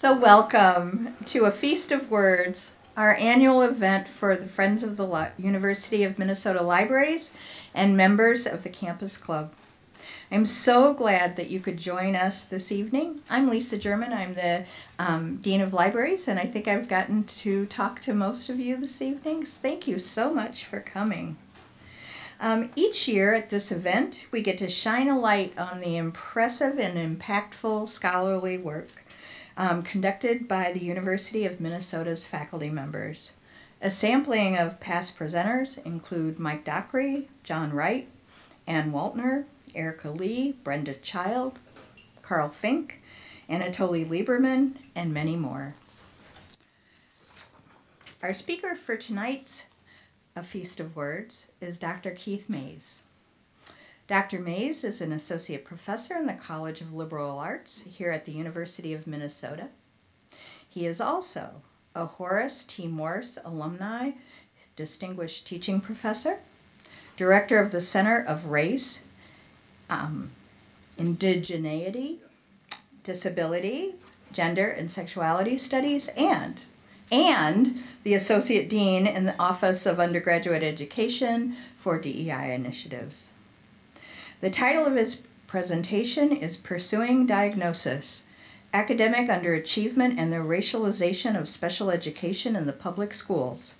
So, welcome to a Feast of Words, our annual event for the Friends of the University of Minnesota Libraries and members of the Campus Club. I'm so glad that you could join us this evening. I'm Lisa German. I'm the um, Dean of Libraries, and I think I've gotten to talk to most of you this evening. Thank you so much for coming. Um, each year at this event, we get to shine a light on the impressive and impactful scholarly work um, conducted by the University of Minnesota's faculty members. A sampling of past presenters include Mike Dockery, John Wright, Ann Waltner, Erika Lee, Brenda Child, Carl Fink, Anatoly Liberman, and many more. Our speaker for tonight's A Feast of Words is Dr. Keith Mayes. Dr. Mayes is an associate professor in the College of Liberal Arts here at the University of Minnesota. He is also a Horace T. Morse alumni, distinguished teaching professor, director of the Center of Race, um, Indigeneity, Disability, Gender and Sexuality Studies, and and the associate dean in the Office of Undergraduate Education for DEI initiatives. The title of his presentation is Pursuing Diagnosis Academic Underachievement and the Racialization of Special Education in the Public Schools.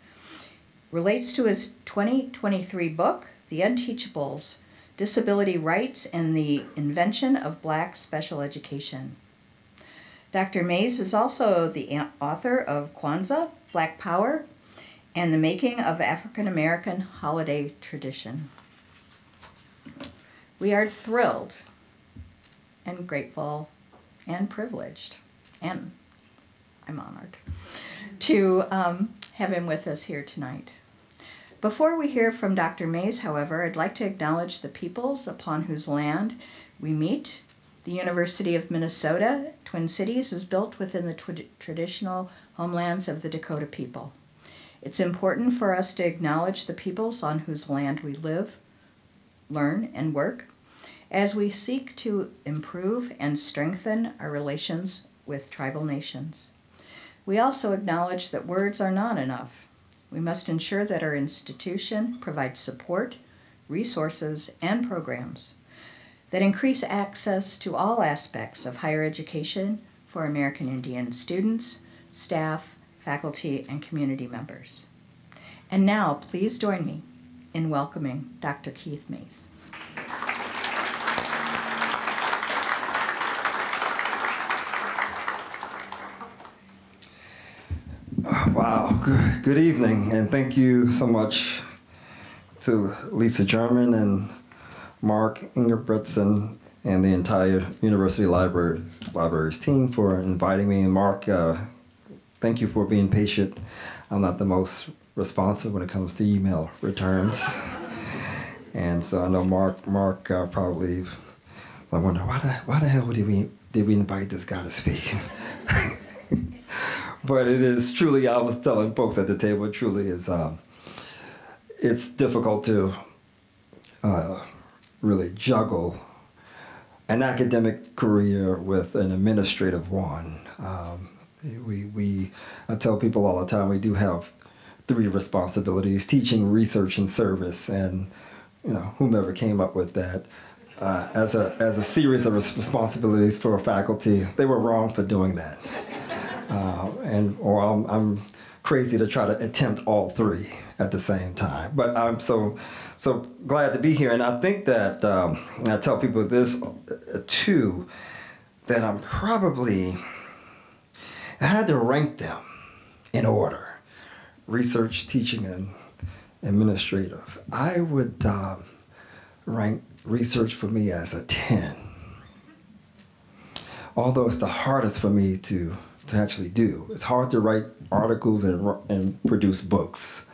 Relates to his 2023 book, The Unteachables Disability Rights and the Invention of Black Special Education. Dr. Mayes is also the author of Kwanzaa, Black Power, and the Making of African American Holiday Tradition. We are thrilled and grateful and privileged, and I'm honored to um, have him with us here tonight. Before we hear from Dr. Mayes, however, I'd like to acknowledge the peoples upon whose land we meet. The University of Minnesota, Twin Cities, is built within the tw- traditional homelands of the Dakota people. It's important for us to acknowledge the peoples on whose land we live, learn, and work as we seek to improve and strengthen our relations with tribal nations. We also acknowledge that words are not enough. We must ensure that our institution provides support, resources, and programs that increase access to all aspects of higher education for American Indian students, staff, faculty, and community members. And now, please join me in welcoming Dr. Keith Mayes. Wow, good, evening, and thank you so much to Lisa German and Mark Ingebrigtsen and the entire University Libraries, Libraries team for inviting me. And Mark, uh, thank you for being patient. I'm not the most responsive when it comes to email returns. and so I know Mark, Mark uh, probably, I wonder, why the, why the hell did we, did we invite this guy to speak? but it is truly, I was telling folks at the table, it truly is, um, it's difficult to uh, really juggle an academic career with an administrative one. Um, we, we, I tell people all the time, we do have three responsibilities, teaching, research, and service, and you know, whomever came up with that. Uh, as, a, as a series of responsibilities for a faculty, they were wrong for doing that. Uh, and or I'm, I'm crazy to try to attempt all three at the same time. But I'm so so glad to be here, and I think that um, I tell people this uh, too that I'm probably I had to rank them in order: research, teaching, and administrative. I would um, rank research for me as a ten, although it's the hardest for me to to actually do. It's hard to write articles and, and produce books.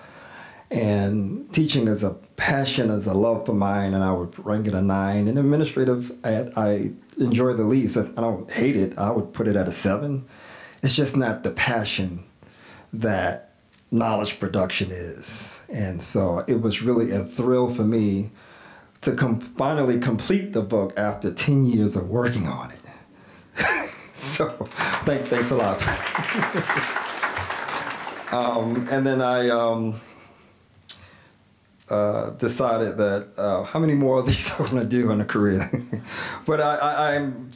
And teaching is a passion, is a love for mine, and I would rank it a nine. And administrative, I, I enjoy the least. I don't hate it. I would put it at a seven. It's just not the passion that knowledge production is. And so it was really a thrill for me to com- finally complete the book after 10 years of working on it. so thank, thanks a lot. um, and then I um, uh, decided that uh, how many more of these I'm going to do in a career. but I, am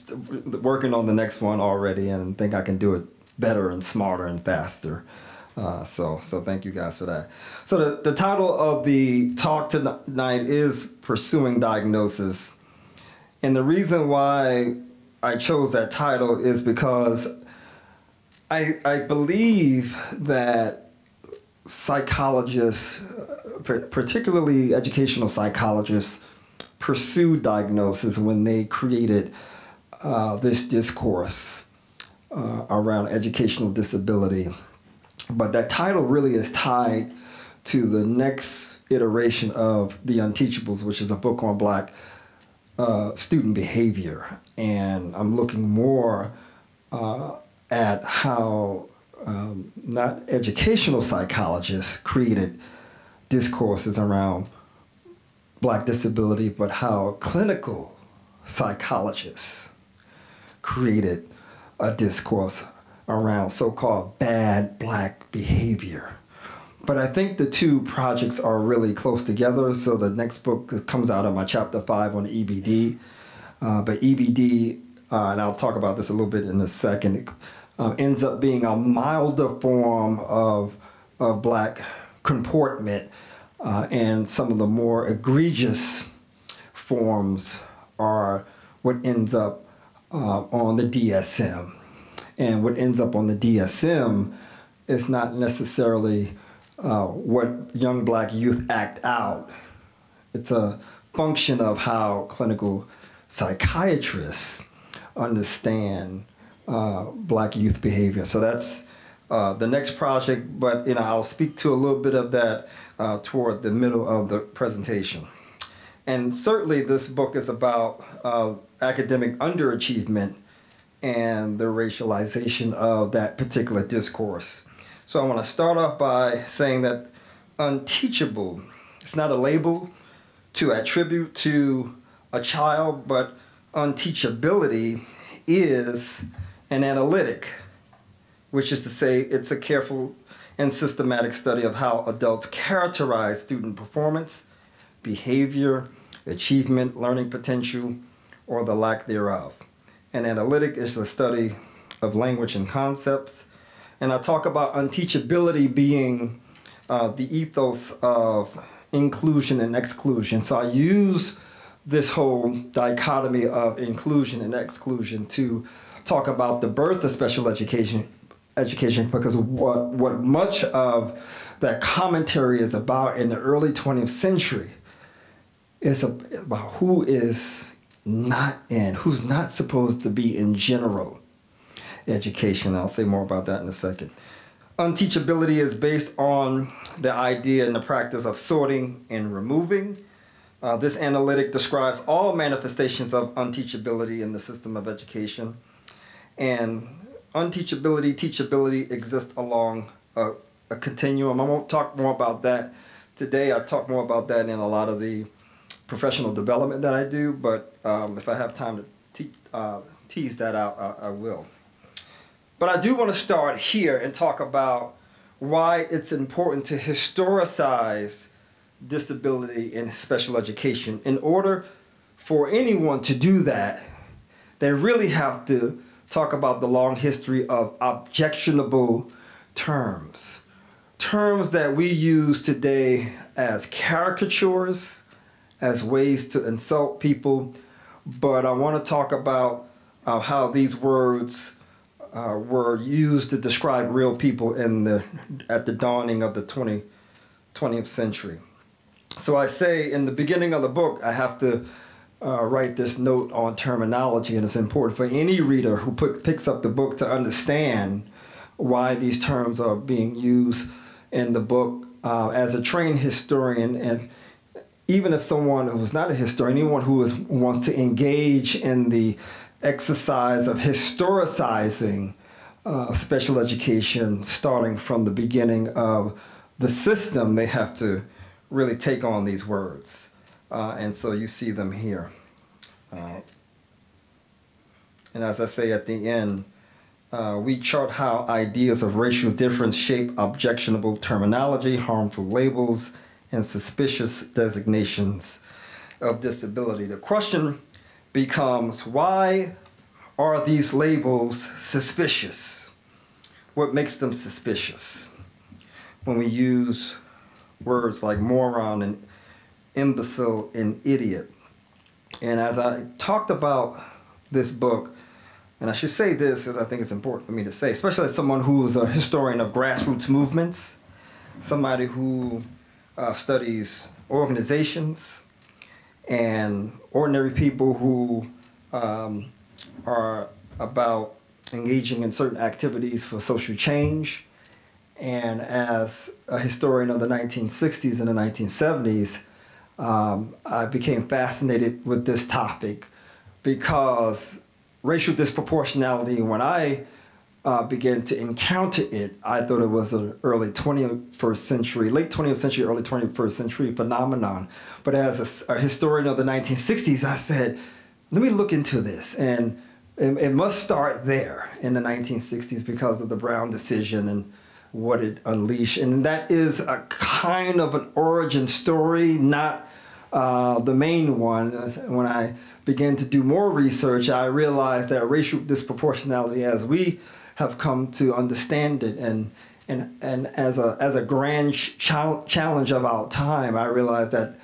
working on the next one already and think I can do it better and smarter and faster. Uh, so, so thank you guys for that. So the, the title of the talk tonight is Pursuing Diagnosis. And the reason why I chose that title is because I, I believe that psychologists, particularly educational psychologists, pursued diagnosis when they created uh, this discourse uh, around educational disability. But that title really is tied to the next iteration of The Unteachables, which is a book on black uh, student behavior. And I'm looking more uh, at how um, not educational psychologists created discourses around black disability, but how clinical psychologists created a discourse around so called bad black behavior. But I think the two projects are really close together. So the next book comes out of my chapter five on EBD. Uh, but EBD, uh, and I'll talk about this a little bit in a second, uh, ends up being a milder form of, of black comportment. Uh, and some of the more egregious forms are what ends up uh, on the DSM. And what ends up on the DSM is not necessarily uh, what young black youth act out. It's a function of how clinical psychiatrists understand uh, black youth behavior. So that's uh, the next project, but you know I'll speak to a little bit of that uh, toward the middle of the presentation. And certainly this book is about uh, academic underachievement and the racialization of that particular discourse. So I want to start off by saying that unteachable, it's not a label to attribute to a child, but unteachability is an analytic, which is to say it's a careful and systematic study of how adults characterize student performance, behavior, achievement, learning potential, or the lack thereof. An analytic is the study of language and concepts and I talk about unteachability being uh, the ethos of inclusion and exclusion. So I use this whole dichotomy of inclusion and exclusion to talk about the birth of special education education because what what much of that commentary is about in the early 20th century is about who is not in, who's not supposed to be in general education. I'll say more about that in a second. Unteachability is based on the idea and the practice of sorting and removing. Uh, this analytic describes all manifestations of unteachability in the system of education. And unteachability, teachability exist along a, a continuum. I won't talk more about that today. I talk more about that in a lot of the professional development that I do, but um, if I have time to te uh, tease that out, I, I will. But I do want to start here and talk about why it's important to historicize disability in special education. In order for anyone to do that, they really have to talk about the long history of objectionable terms. Terms that we use today as caricatures, as ways to insult people, but I want to talk about uh, how these words uh, were used to describe real people in the at the dawning of the 20, 20th century. So I say in the beginning of the book, I have to uh, write this note on terminology, and it's important for any reader who put, picks up the book to understand why these terms are being used in the book. Uh, as a trained historian, and even if someone who's not a historian, anyone who is, wants to engage in the exercise of historicizing uh, special education starting from the beginning of the system, they have to really take on these words. Uh, and so you see them here. Uh, and as I say at the end, uh, we chart how ideas of racial difference shape objectionable terminology, harmful labels, and suspicious designations of disability. The question becomes why are these labels suspicious? What makes them suspicious? When we use words like moron and imbecile and idiot. And as I talked about this book, and I should say this because I think it's important for me to say, especially as someone who's a historian of grassroots movements, somebody who uh, studies organizations and ordinary people who um, are about engaging in certain activities for social change. And as a historian of the 1960s and the 1970s, um, I became fascinated with this topic because racial disproportionality, when I uh, began to encounter it, I thought it was an early 21st century, late 20th century, early 21st century phenomenon. But as a, a historian of the 1960s, I said, let me look into this. And it, it must start there in the 1960s because of the Brown decision and what it unleashed. And that is a kind of an origin story, not uh, the main one. When I began to do more research, I realized that racial disproportionality, as we have come to understand it, and and and as a as a grand ch challenge of our time, I realized that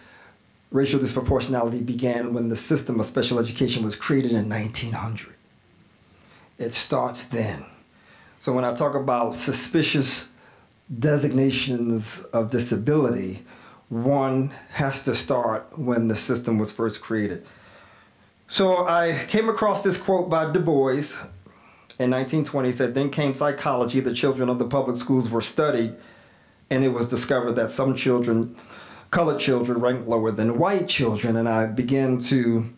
racial disproportionality began when the system of special education was created in 1900. It starts then. So when I talk about suspicious designations of disability, one has to start when the system was first created. So I came across this quote by Du Bois in 1920. said, Then came psychology. The children of the public schools were studied, and it was discovered that some children, colored children, ranked lower than white children. And I began to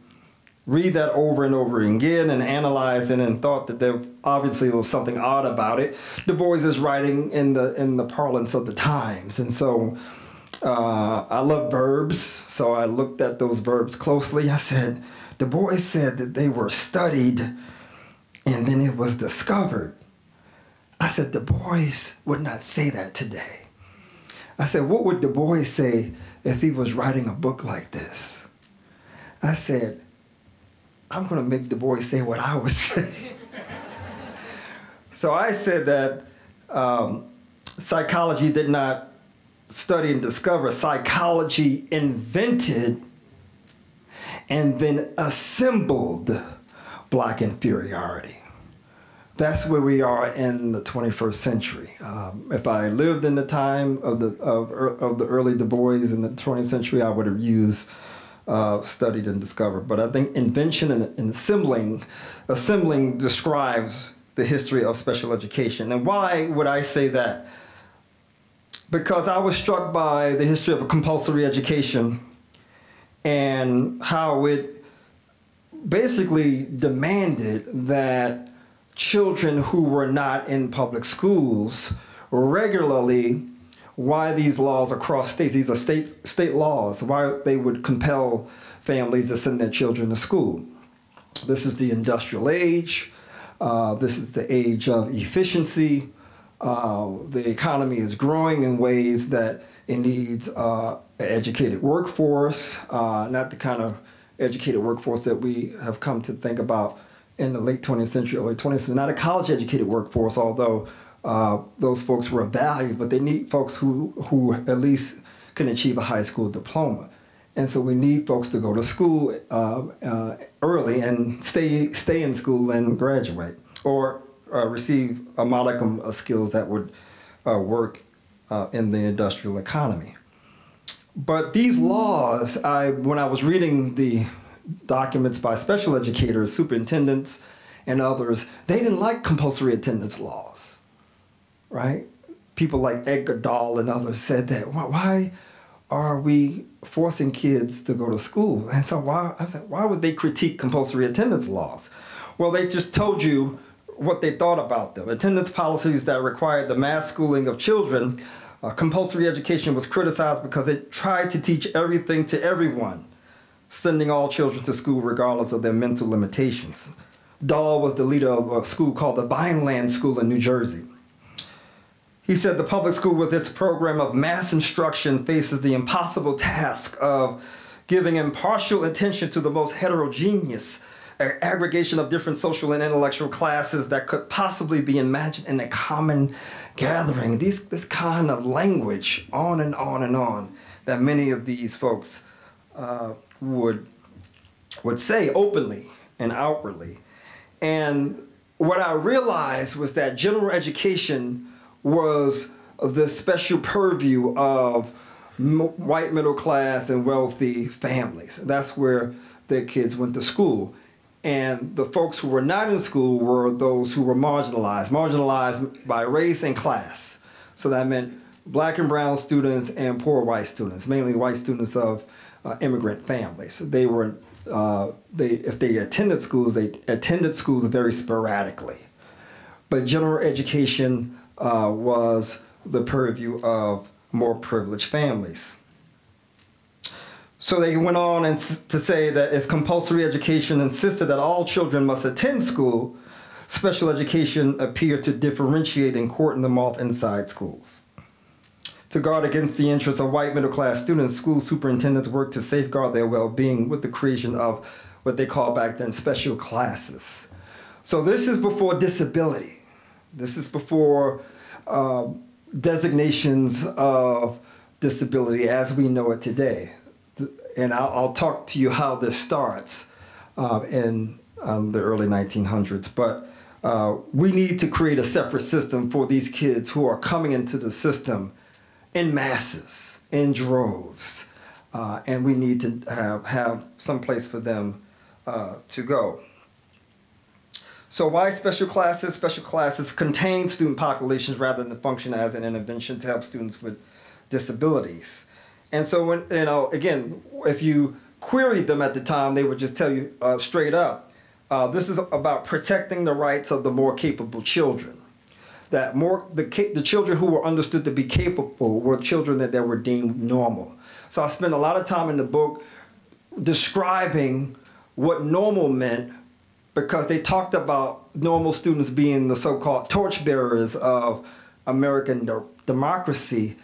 read that over and over again and analyze it and thought that there obviously was something odd about it. Du Bois is writing in the in the parlance of the times, and so uh, I love verbs. So I looked at those verbs closely. I said, Du Bois said that they were studied and then it was discovered. I said, Du Bois would not say that today. I said, what would Du Bois say if he was writing a book like this? I said, I'm going to make Du Bois say what I would say. so I said that um, psychology did not study and discover, psychology invented and then assembled black inferiority. That's where we are in the 21st century. Um, if I lived in the time of the of, of the early Du Bois in the 20th century, I would have used, uh, studied, and discovered. But I think invention and, and assembling, assembling describes the history of special education. And why would I say that? Because I was struck by the history of compulsory education and how it basically demanded that children who were not in public schools regularly why these laws across states these are state state laws why they would compel families to send their children to school. This is the industrial age uh, this is the age of efficiency uh, the economy is growing in ways that it needs uh, an educated workforce, uh, not the kind of educated workforce that we have come to think about in the late 20th century, early 20th, not a college educated workforce, although uh, those folks were valued, but they need folks who, who at least can achieve a high school diploma. And so we need folks to go to school uh, uh, early and stay, stay in school and graduate, or uh, receive a modicum of skills that would uh, work uh, in the industrial economy. But these laws, I, when I was reading the documents by special educators, superintendents, and others, they didn't like compulsory attendance laws, right? People like Edgar Doll and others said that, why are we forcing kids to go to school? And so why, I said, why would they critique compulsory attendance laws? Well, they just told you what they thought about them. Attendance policies that required the mass schooling of children, uh, compulsory education was criticized because it tried to teach everything to everyone, sending all children to school regardless of their mental limitations. Doll was the leader of a school called the Vineland School in New Jersey. He said the public school, with its program of mass instruction, faces the impossible task of giving impartial attention to the most heterogeneous aggregation of different social and intellectual classes that could possibly be imagined in a common gathering. These, this kind of language, on and on and on, that many of these folks uh, would, would say openly and outwardly. And what I realized was that general education was the special purview of white middle class and wealthy families. That's where their kids went to school. And the folks who were not in school were those who were marginalized, marginalized by race and class. So that meant black and brown students and poor white students, mainly white students of uh, immigrant families. They were, uh, they if they attended schools, they attended schools very sporadically. But general education uh, was the purview of more privileged families. So they went on and to say that if compulsory education insisted that all children must attend school, special education appeared to differentiate and cordon them off inside schools. To guard against the interests of white middle class students, school superintendents worked to safeguard their well being with the creation of what they called back then special classes. So this is before disability. This is before uh, designations of disability as we know it today. And I'll, I'll talk to you how this starts uh, in um, the early 1900s. But uh, we need to create a separate system for these kids who are coming into the system in masses, in droves. Uh, and we need to have, have some place for them uh, to go. So why special classes? Special classes contain student populations rather than function as an intervention to help students with disabilities. And so when, you know, again, if you queried them at the time, they would just tell you uh, straight up, uh, this is about protecting the rights of the more capable children. That more the the children who were understood to be capable were children that, that were deemed normal. So I spent a lot of time in the book describing what normal meant because they talked about normal students being the so-called torchbearers of American de- democracy,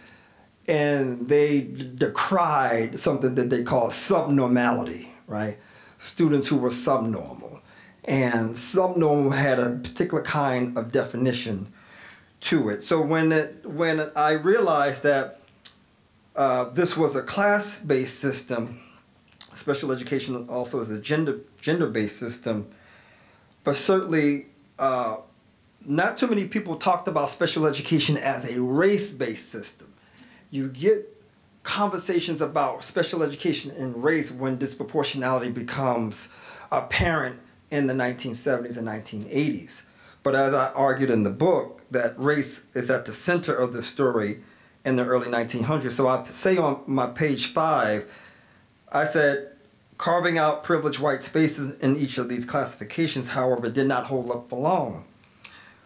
and they decried something that they call subnormality, right? Students who were subnormal, and subnormal had a particular kind of definition to it. So when it, when I realized that uh, this was a class-based system, special education also is a gender gender-based system but certainly uh, not too many people talked about special education as a race-based system. You get conversations about special education and race when disproportionality becomes apparent in the 1970s and 1980s. But as I argued in the book, that race is at the center of the story in the early 1900s. So I say on my page five, I said Carving out privileged white spaces in each of these classifications, however, did not hold up for long.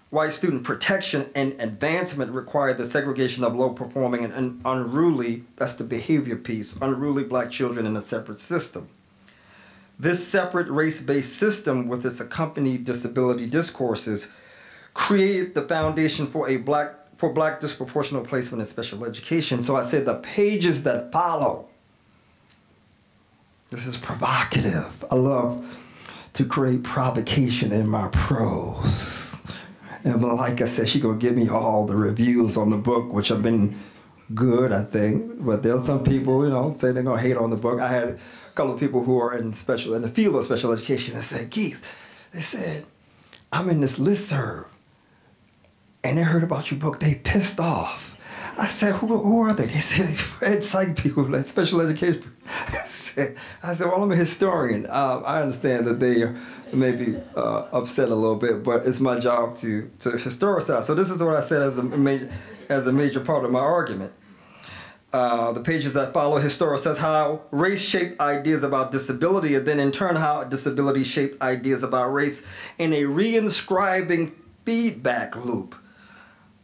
White student protection and advancement required the segregation of low performing and unruly, that's the behavior piece, unruly black children in a separate system. This separate race based system, with its accompanied disability discourses, created the foundation for a black for black disproportional placement in special education. So I said the pages that follow this is provocative. I love to create provocation in my prose. And like I said, she gonna give me all the reviews on the book, which have been good, I think. But there's some people, you know, say they're gonna hate on the book. I had a couple of people who are in special in the field of special education that said, Keith, they said, I'm in this listserv, and they heard about your book. They pissed off. I said, who, who are they? They said, ed psych people, like special education. I said, well, I'm a historian. Uh, I understand that they may be uh, upset a little bit, but it's my job to, to historicize. So this is what I said as a major, as a major part of my argument. Uh, the pages that follow historicize how race shaped ideas about disability, and then in turn how disability shaped ideas about race in a reinscribing feedback loop.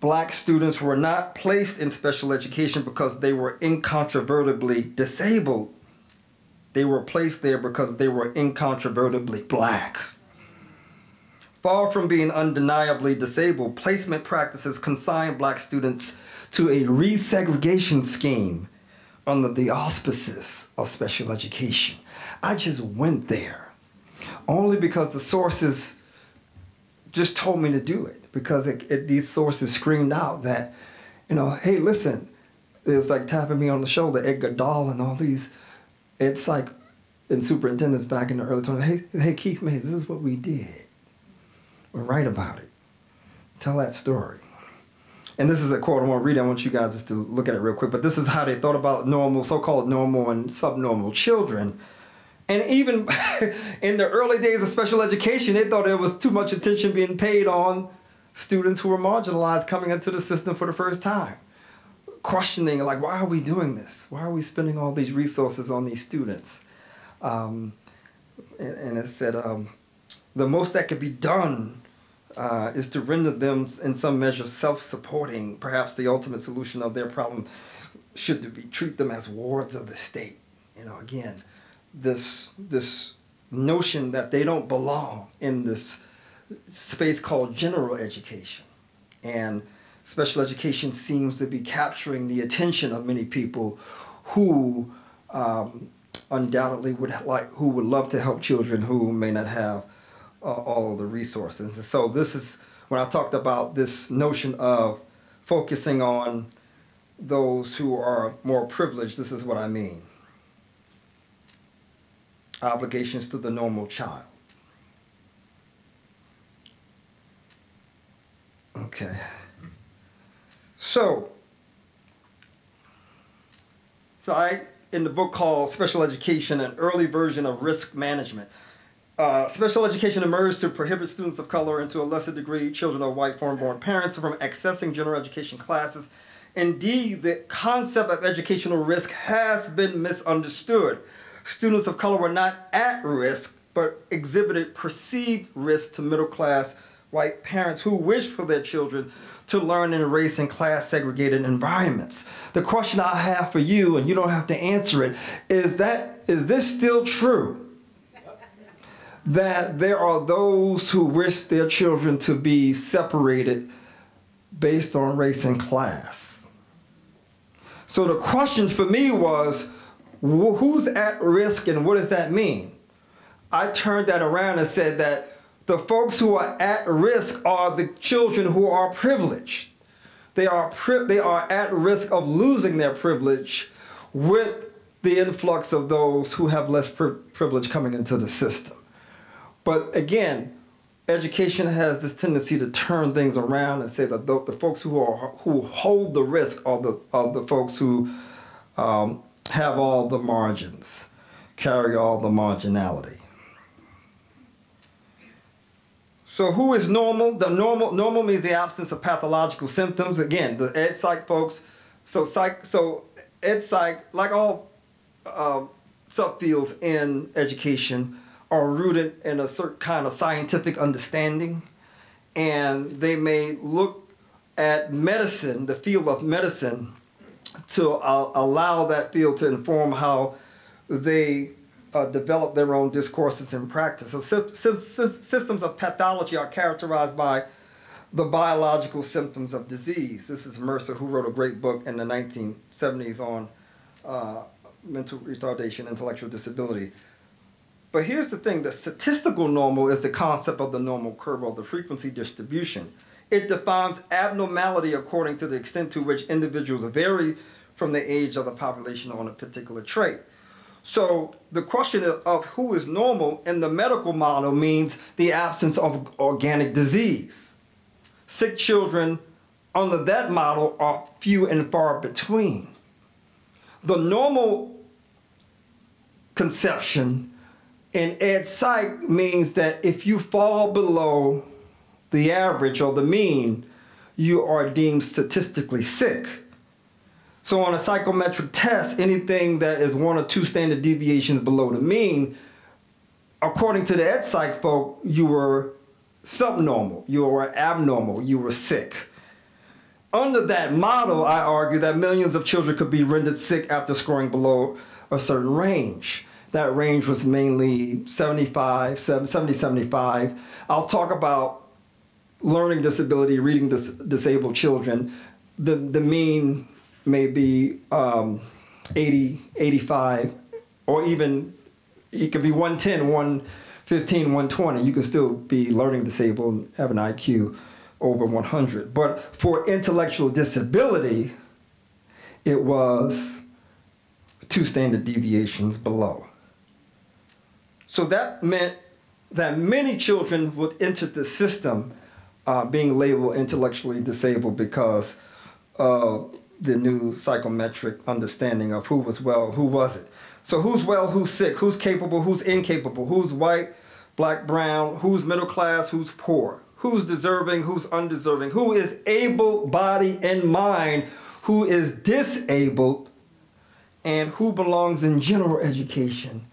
Black students were not placed in special education because they were incontrovertibly disabled they were placed there because they were incontrovertibly black. Far from being undeniably disabled, placement practices consign black students to a resegregation scheme under the auspices of special education. I just went there only because the sources just told me to do it because it, it, these sources screamed out that, you know, hey, listen, it's like tapping me on the shoulder, Edgar Doll and all these. It's like in superintendents back in the early 20s, hey, hey, Keith Mayes, this is what we did. We're right about it. Tell that story. And this is a quote I want to read. I want you guys just to look at it real quick. But this is how they thought about normal, so-called normal and subnormal children. And even in the early days of special education, they thought there was too much attention being paid on students who were marginalized coming into the system for the first time. Questioning, like, why are we doing this? Why are we spending all these resources on these students? Um, and, and, it said, um, the most that could be done uh, is to render them, in some measure, self supporting. Perhaps the ultimate solution of their problem should be treat them as wards of the state. You know, again, this, this notion that they don't belong in this space called general education. And special education seems to be capturing the attention of many people who um, undoubtedly would like, who would love to help children who may not have uh, all of the resources. And so this is when I talked about this notion of focusing on those who are more privileged, this is what I mean. Obligations to the normal child. Okay. So, so I, in the book called Special Education, an early version of risk management, uh, special education emerged to prohibit students of color and to a lesser degree children of white foreign-born parents from accessing general education classes. Indeed, the concept of educational risk has been misunderstood. Students of color were not at risk, but exhibited perceived risk to middle-class white parents who wished for their children to learn in race and class segregated environments. The question I have for you, and you don't have to answer it, is that is this still true? that there are those who wish their children to be separated based on race and class. So the question for me was, who's at risk and what does that mean? I turned that around and said that the folks who are at risk are the children who are privileged. They are, they are at risk of losing their privilege with the influx of those who have less pri privilege coming into the system. But again, education has this tendency to turn things around and say that the, the folks who are who hold the risk are the are the folks who um, have all the margins, carry all the marginality. So who is normal? The normal normal means the absence of pathological symptoms. Again, the ed psych folks. So psych. So ed psych, like all uh, subfields in education, are rooted in a certain kind of scientific understanding, and they may look at medicine, the field of medicine, to uh, allow that field to inform how they uh, develop their own discourses and practice. So systems of pathology are characterized by the biological symptoms of disease. This is Mercer, who wrote a great book in the 1970s on uh, mental retardation, intellectual disability. But here's the thing, the statistical normal is the concept of the normal curve or the frequency distribution. It defines abnormality according to the extent to which individuals vary from the age of the population on a particular trait. So the question of who is normal in the medical model means the absence of organic disease. Sick children under that model are few and far between. The normal conception in ed psych means that if you fall below the average or the mean, you are deemed statistically sick. So on a psychometric test, anything that is one or two standard deviations below the mean, according to the ed psych folk, you were subnormal, you were abnormal, you were sick. Under that model, I argue that millions of children could be rendered sick after scoring below a certain range. That range was mainly 75, 70, 75. I'll talk about learning disability, reading dis- disabled children. The, the mean may be um, 80, 85, or even it could be 110, 115, 120. You can still be learning disabled and have an IQ over 100. But for intellectual disability, it was two standard deviations below. So that meant that many children would enter the system uh, being labeled intellectually disabled because of the new psychometric understanding of who was well, who wasn't. So who's well, who's sick, who's capable, who's incapable, who's white, black, brown, who's middle class, who's poor, who's deserving, who's undeserving, who is able body and mind, who is disabled, and who belongs in general education.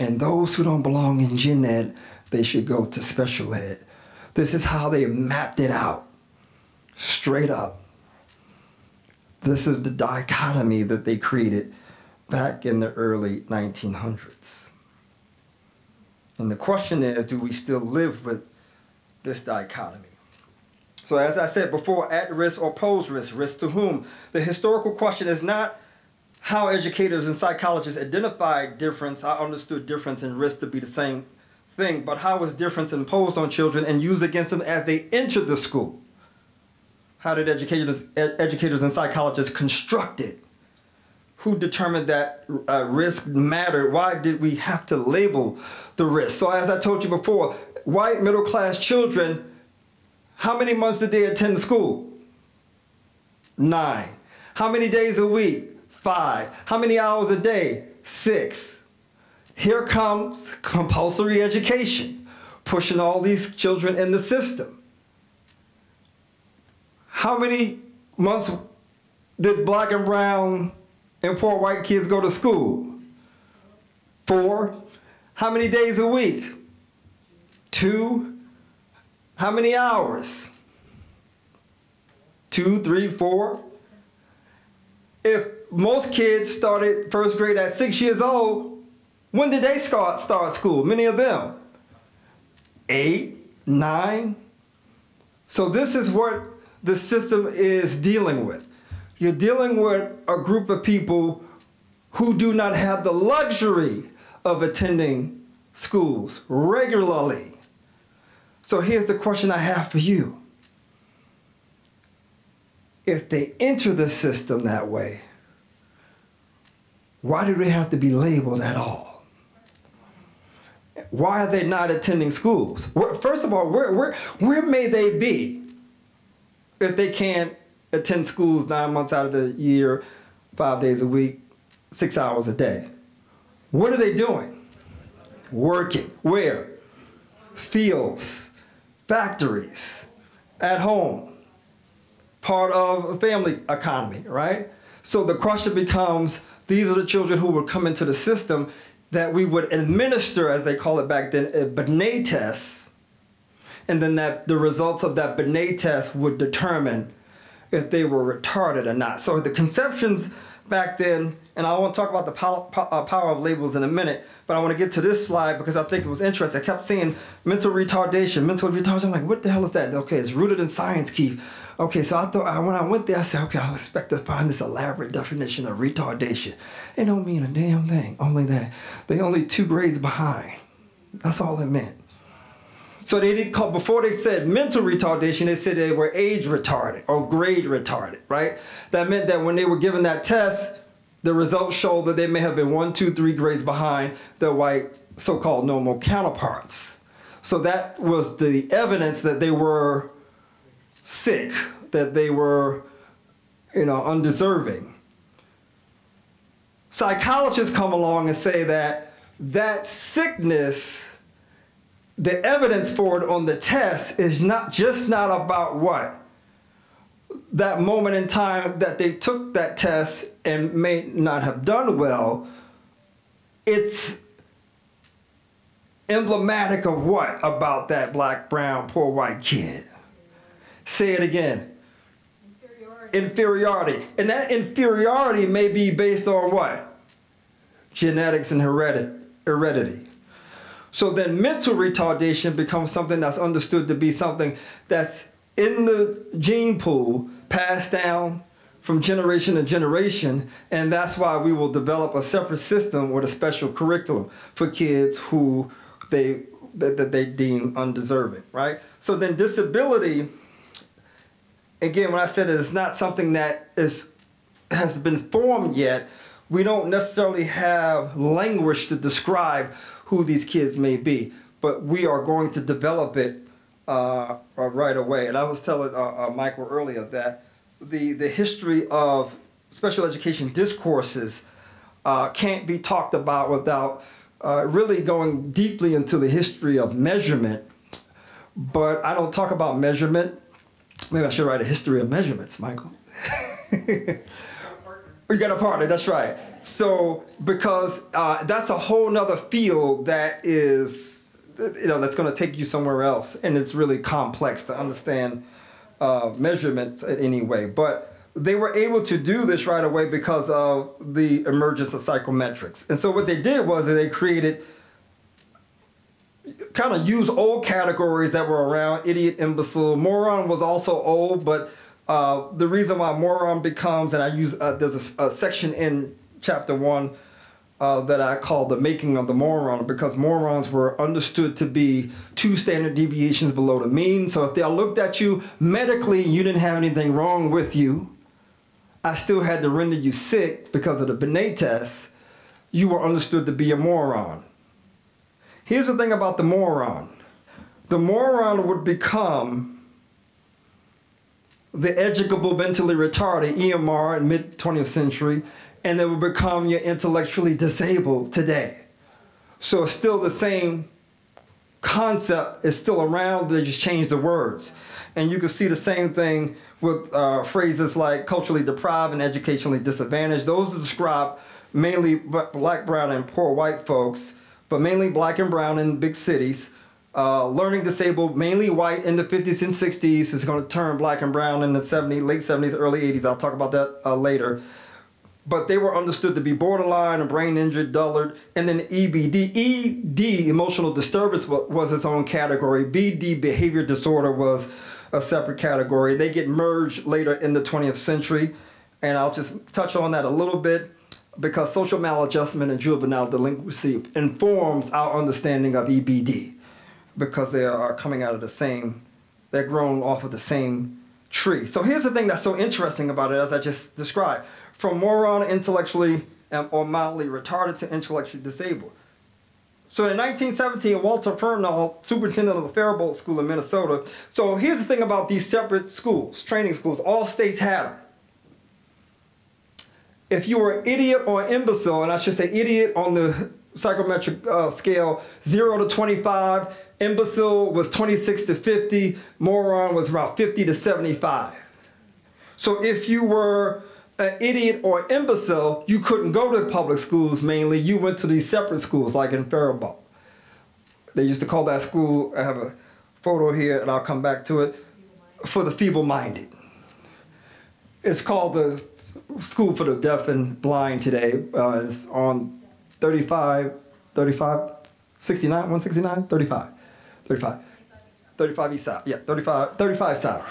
And those who don't belong in gen ed, they should go to special ed. This is how they mapped it out, straight up. This is the dichotomy that they created back in the early 1900s. And the question is do we still live with this dichotomy? So, as I said before, at risk or pose risk, risk to whom? The historical question is not how educators and psychologists identified difference. I understood difference and risk to be the same thing, but how was difference imposed on children and used against them as they entered the school? How did educators, educators and psychologists construct it? who determined that uh, risk mattered? Why did we have to label the risk? So, as I told you before, white middle class children, how many months did they attend school? Nine. How many days a week? Five. How many hours a day? Six. Here comes compulsory education, pushing all these children in the system. How many months did black and brown and poor white kids go to school? Four. How many days a week? Two. How many hours? Two, three, four. If most kids started first grade at six years old, when did they start, start school? Many of them. Eight, nine. So this is what the system is dealing with. You're dealing with a group of people who do not have the luxury of attending schools regularly. So here's the question I have for you. If they enter the system that way, why do they have to be labeled at all? Why are they not attending schools? First of all, where, where, where may they be if they can't attend schools nine months out of the year, five days a week, six hours a day. What are they doing? Working. Where? Fields, factories, at home, part of a family economy, right? So the question becomes these are the children who would come into the system that we would administer, as they call it back then, a Binet test. And then that the results of that Binet test would determine if they were retarded or not. So the conceptions back then, and I want to talk about the power, uh, of labels in a minute, but I want to get to this slide because I think it was interesting. I kept seeing mental retardation, mental retardation. I'm like, what the hell is that? Okay, it's rooted in science, Keith. Okay, so I thought when I went there, I said, okay, I'll expect to find this elaborate definition of retardation. It don't mean a damn thing. Only that they only two grades behind. That's all it meant. So they didn't call, before they said mental retardation, they said they were age retarded or grade retarded, right? That meant that when they were given that test, the results showed that they may have been one, two, three grades behind their white so-called normal counterparts. So that was the evidence that they were sick, that they were, you know, undeserving. Psychologists come along and say that that sickness the evidence for it on the test is not just not about what? That moment in time that they took that test and may not have done well it's emblematic of what about that black brown poor white kid? Say it again. Inferiority. Inferiority. And that inferiority may be based on what? Genetics, and heredity. So then mental retardation becomes something that's understood to be something that's in the gene pool, passed down from generation to generation, and that's why we will develop a separate system with a special curriculum for kids who they that, that they deem undeserving, right? So then disability, again, when I said it, it's not something that is has been formed yet. We don't necessarily have language to describe who these kids may be, but we are going to develop it uh, right away. And I was telling uh, uh, Michael earlier that the, the history of special education discourses uh, can't be talked about without uh, really going deeply into the history of measurement. But I don't talk about measurement. Maybe I should write a history of measurements, Michael. we got a partner, that's right. So, because uh, that's a whole nother field that is, you know, that's going to take you somewhere else. And it's really complex to understand uh, measurements in any way. But they were able to do this right away because of the emergence of psychometrics. And so what they did was they created kind of used old categories that were around idiot, imbecile. Moron was also old, but uh, the reason why moron becomes, and I use, uh, there's a, a, section in chapter one uh, that I call the making of the moron because morons were understood to be two standard deviations below the mean. So if they looked at you medically and you didn't have anything wrong with you, I still had to render you sick because of the Binet test, you were understood to be a moron. Here's the thing about the moron. The moron would become the educable mentally retarded, EMR, in mid 20th century, and they will become your intellectually disabled today. So it's still the same concept is still around, they just change the words. And you can see the same thing with uh, phrases like culturally deprived and educationally disadvantaged. Those describe mainly black, brown, and poor white folks, but mainly black and brown in big cities. Uh, learning disabled, mainly white in the 50s and 60s, is going to turn black and brown in the 70s, late 70s, early 80s. I'll talk about that uh, later but they were understood to be borderline and brain injured, dullard, and then EBD. ED, emotional disturbance, was its own category. BD, behavior disorder, was a separate category. They get merged later in the 20th century, and I'll just touch on that a little bit because social maladjustment and juvenile delinquency informs our understanding of EBD because they are coming out of the same, they're grown off of the same tree. So here's the thing that's so interesting about it, as I just described from moron intellectually or mildly retarded to intellectually disabled. So in 1917, Walter Fernald, superintendent of the Faribault School in Minnesota. So here's the thing about these separate schools, training schools. All states had them. If you were an idiot or imbecile, and I should say idiot on the psychometric uh, scale, 0 to 25, imbecile was 26 to 50, moron was about 50 to 75. So if you were an idiot or imbecile, you couldn't go to the public schools mainly. You went to these separate schools, like in Faribault. They used to call that school, I have a photo here, and I'll come back to it, for the feeble minded. It's called the School for the Deaf and Blind today. Uh, it's on 35, 35, 69, 169, 35, 35. 35 East South, yeah, 35, 35 South.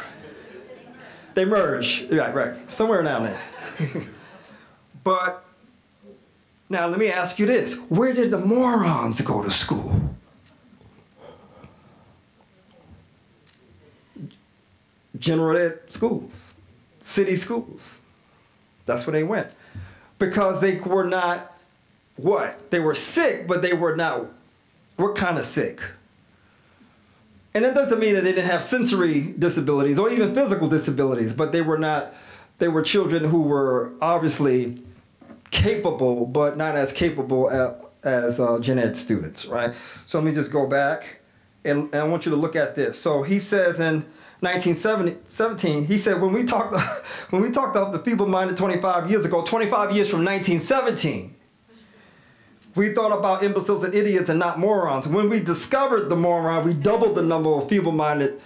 They merge, right, right, somewhere down there. but now let me ask you this where did the morons go to school? General ed schools, city schools. That's where they went. Because they were not what? They were sick, but they were not what kind of sick? And that doesn't mean that they didn't have sensory disabilities or even physical disabilities, but they were not they were children who were obviously capable, but not as capable as, as uh, gen ed students, right? So let me just go back, and, and I want you to look at this. So he says in 1917, he said when we talked when we talked about the feeble-minded 25 years ago, 25 years from 1917, we thought about imbeciles and idiots and not morons. When we discovered the moron, we doubled the number of feeble-minded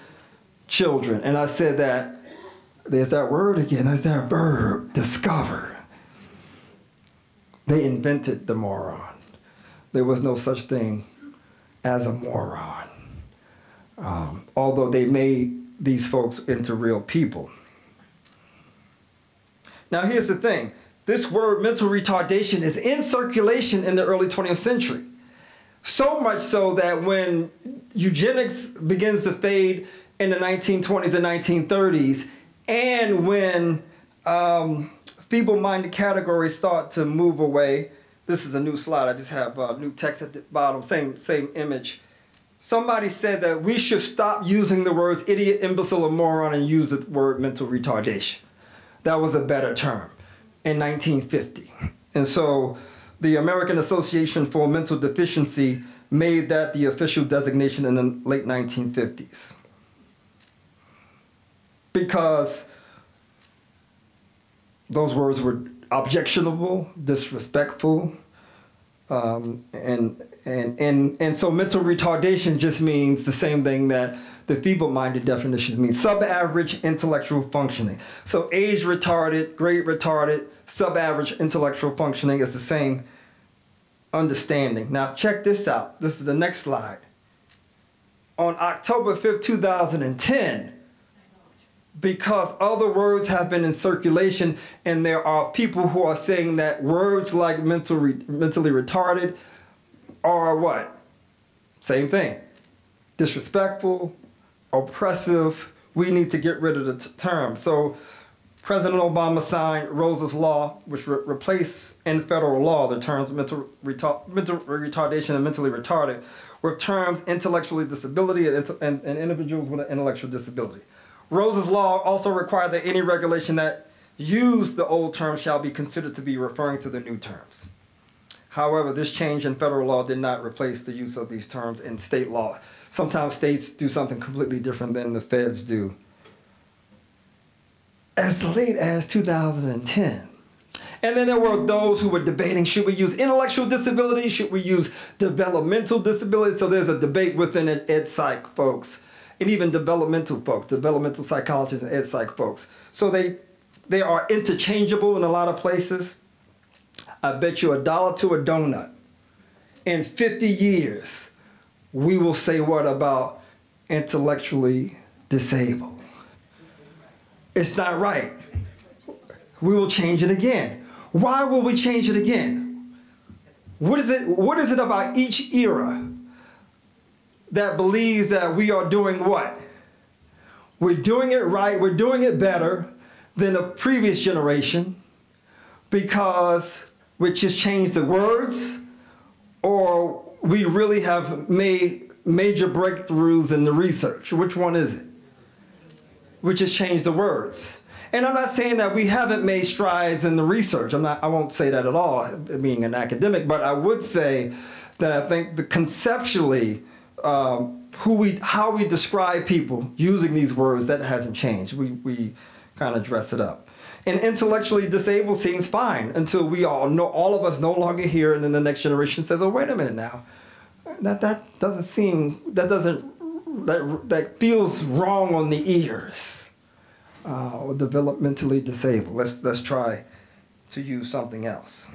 children. And I said that there's that word again, there's that verb, discover. They invented the moron. There was no such thing as a moron. Um, although they made these folks into real people. Now, here's the thing this word mental retardation is in circulation in the early 20th century. So much so that when eugenics begins to fade in the 1920s and 1930s, and when um, feeble minded categories start to move away, this is a new slide. I just have uh, new text at the bottom, same, same image. Somebody said that we should stop using the words idiot, imbecile, or moron and use the word mental retardation. That was a better term in 1950. And so the American Association for Mental Deficiency made that the official designation in the late 1950s. Because those words were objectionable, disrespectful, um, and, and, and, and so mental retardation just means the same thing that the feeble-minded definitions mean, sub-average intellectual functioning. So age retarded, grade retarded, sub-average intellectual functioning is the same understanding. Now check this out. This is the next slide. On October 5th, 2010, because other words have been in circulation and there are people who are saying that words like mental re mentally retarded are what? Same thing. Disrespectful, oppressive. We need to get rid of the term. So President Obama signed Rosa's Law, which re replaced in federal law the terms mental, retar mental retardation and mentally retarded with terms intellectually disability and, and, and individuals with an intellectual disability. Rosa's Law also required that any regulation that used the old term shall be considered to be referring to the new terms. However, this change in federal law did not replace the use of these terms in state law. Sometimes states do something completely different than the feds do. As late as 2010. And then there were those who were debating should we use intellectual disability? Should we use developmental disability? So there's a debate within ed psych folks and even developmental folks, developmental psychologists and ed psych folks. So they, they are interchangeable in a lot of places. I bet you a dollar to a donut. In 50 years, we will say what about intellectually disabled? It's not right. We will change it again. Why will we change it again? What is it, what is it about each era that believes that we are doing what? We're doing it right, we're doing it better than the previous generation because we just changed the words or we really have made major breakthroughs in the research. Which one is it? We just changed the words. And I'm not saying that we haven't made strides in the research. I'm not, I won't say that at all, being an academic, but I would say that I think the conceptually, um, who we, how we describe people using these words, that hasn't changed. We, we kind of dress it up. And intellectually disabled seems fine until we all know, all of us no longer here, and then the next generation says, oh, wait a minute now. That, that doesn't seem, that doesn't, that, that feels wrong on the ears. Uh, developmentally disabled. Let's, let's try to use something else.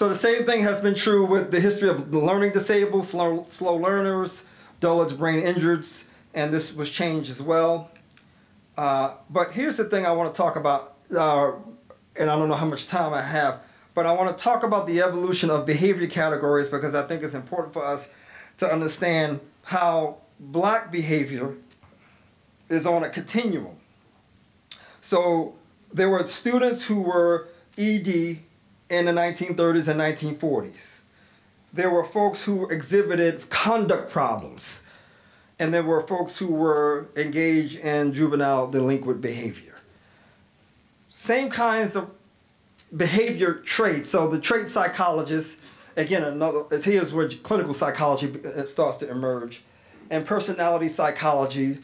So the same thing has been true with the history of learning disabled, slow, slow learners, dull brain injures, and this was changed as well. Uh, but here's the thing I want to talk about, uh, and I don't know how much time I have, but I want to talk about the evolution of behavior categories because I think it's important for us to understand how black behavior is on a continuum. So there were students who were ED in the 1930s and 1940s. There were folks who exhibited conduct problems and there were folks who were engaged in juvenile delinquent behavior. Same kinds of behavior traits. So the trait psychologist, again, another here's where clinical psychology starts to emerge, and personality psychology,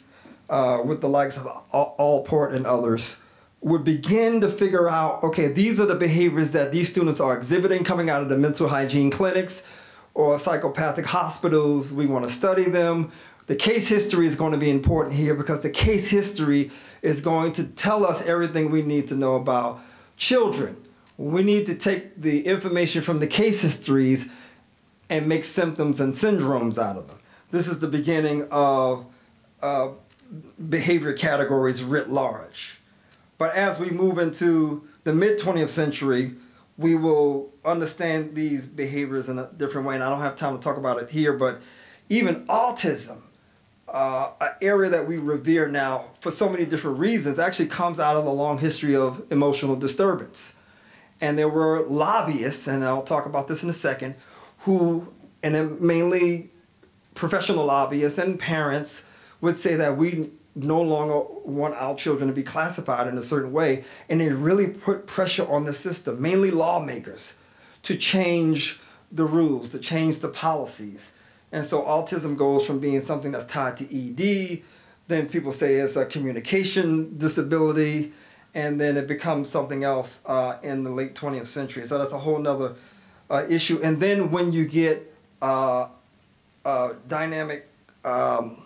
uh, with the likes of Allport and others, would begin to figure out, okay, these are the behaviors that these students are exhibiting coming out of the mental hygiene clinics or psychopathic hospitals. We want to study them. The case history is going to be important here because the case history is going to tell us everything we need to know about children We need to take the information from the case histories and make symptoms and syndromes out of them. This is the beginning of uh, behavior categories writ large. But as we move into the mid 20th century, we will understand these behaviors in a different way. And I don't have time to talk about it here, but even autism, uh, an area that we revere now for so many different reasons, actually comes out of a long history of emotional disturbance. And there were lobbyists, and I'll talk about this in a second, who, and mainly professional lobbyists and parents, would say that we no longer want our children to be classified in a certain way. And it really put pressure on the system, mainly lawmakers, to change the rules, to change the policies. And so autism goes from being something that's tied to ED, then people say it's a communication disability, and then it becomes something else uh, in the late 20th century. So that's a whole nother uh, issue. And then when you get uh, uh dynamic um,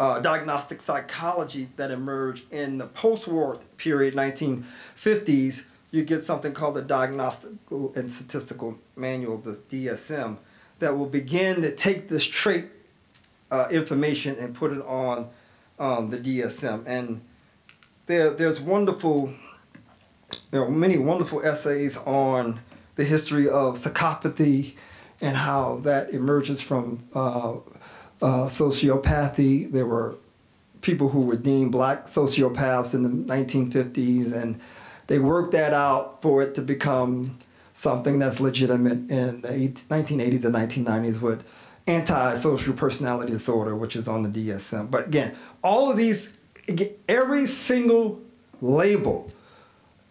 uh, diagnostic psychology that emerged in the post-war period, 1950s, you get something called the Diagnostical and Statistical Manual, the DSM, that will begin to take this trait uh, information and put it on um, the DSM. And there, there's wonderful, there are many wonderful essays on the history of psychopathy and how that emerges from uh, uh, sociopathy. There were people who were deemed black sociopaths in the 1950s, and they worked that out for it to become something that's legitimate in the 1980s and 1990s with antisocial personality disorder, which is on the DSM. But again, all of these, every single label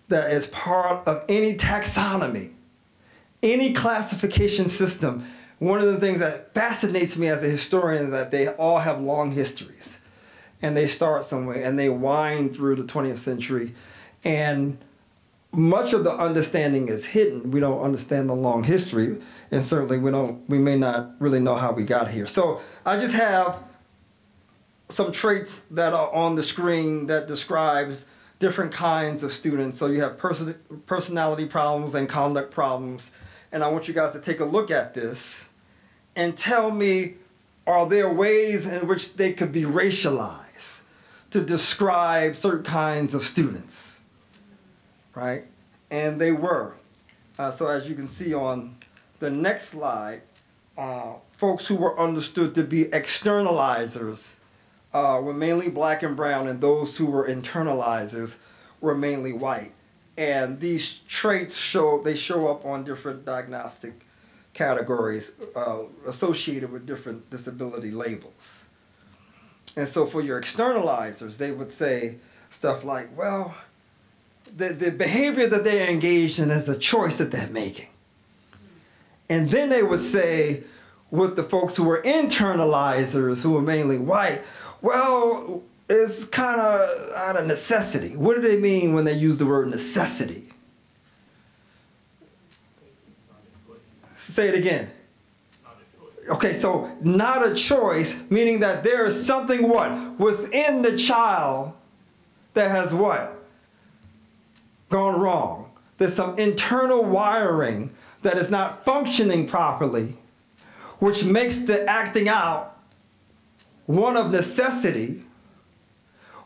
that is part of any taxonomy, any classification system one of the things that fascinates me as a historian is that they all have long histories. And they start somewhere and they wind through the 20th century. And much of the understanding is hidden. We don't understand the long history and certainly we don't we may not really know how we got here. So i just have some traits that are on the screen that describes different kinds of students. So you have person, personality problems and conduct problems. And i want you guys to take a look at this and tell me are there ways in which they could be racialized to describe certain kinds of students, right? And they were. Uh, so as you can see on the next slide, uh, folks who were understood to be externalizers uh, were mainly black and brown, and those who were internalizers were mainly white. And these traits show they show up on different diagnostic categories uh, associated with different disability labels. And so for your externalizers, they would say stuff like, well, the, the behavior that they're engaged in is a choice that they're making. And then they would say, with the folks who were internalizers, who were mainly white, well, it's kind of out of necessity. What do they mean when they use the word necessity? Say it again. Okay, so not a choice, meaning that there is something what? Within the child that has what? Gone wrong. There's some internal wiring that is not functioning properly, which makes the acting out one of necessity.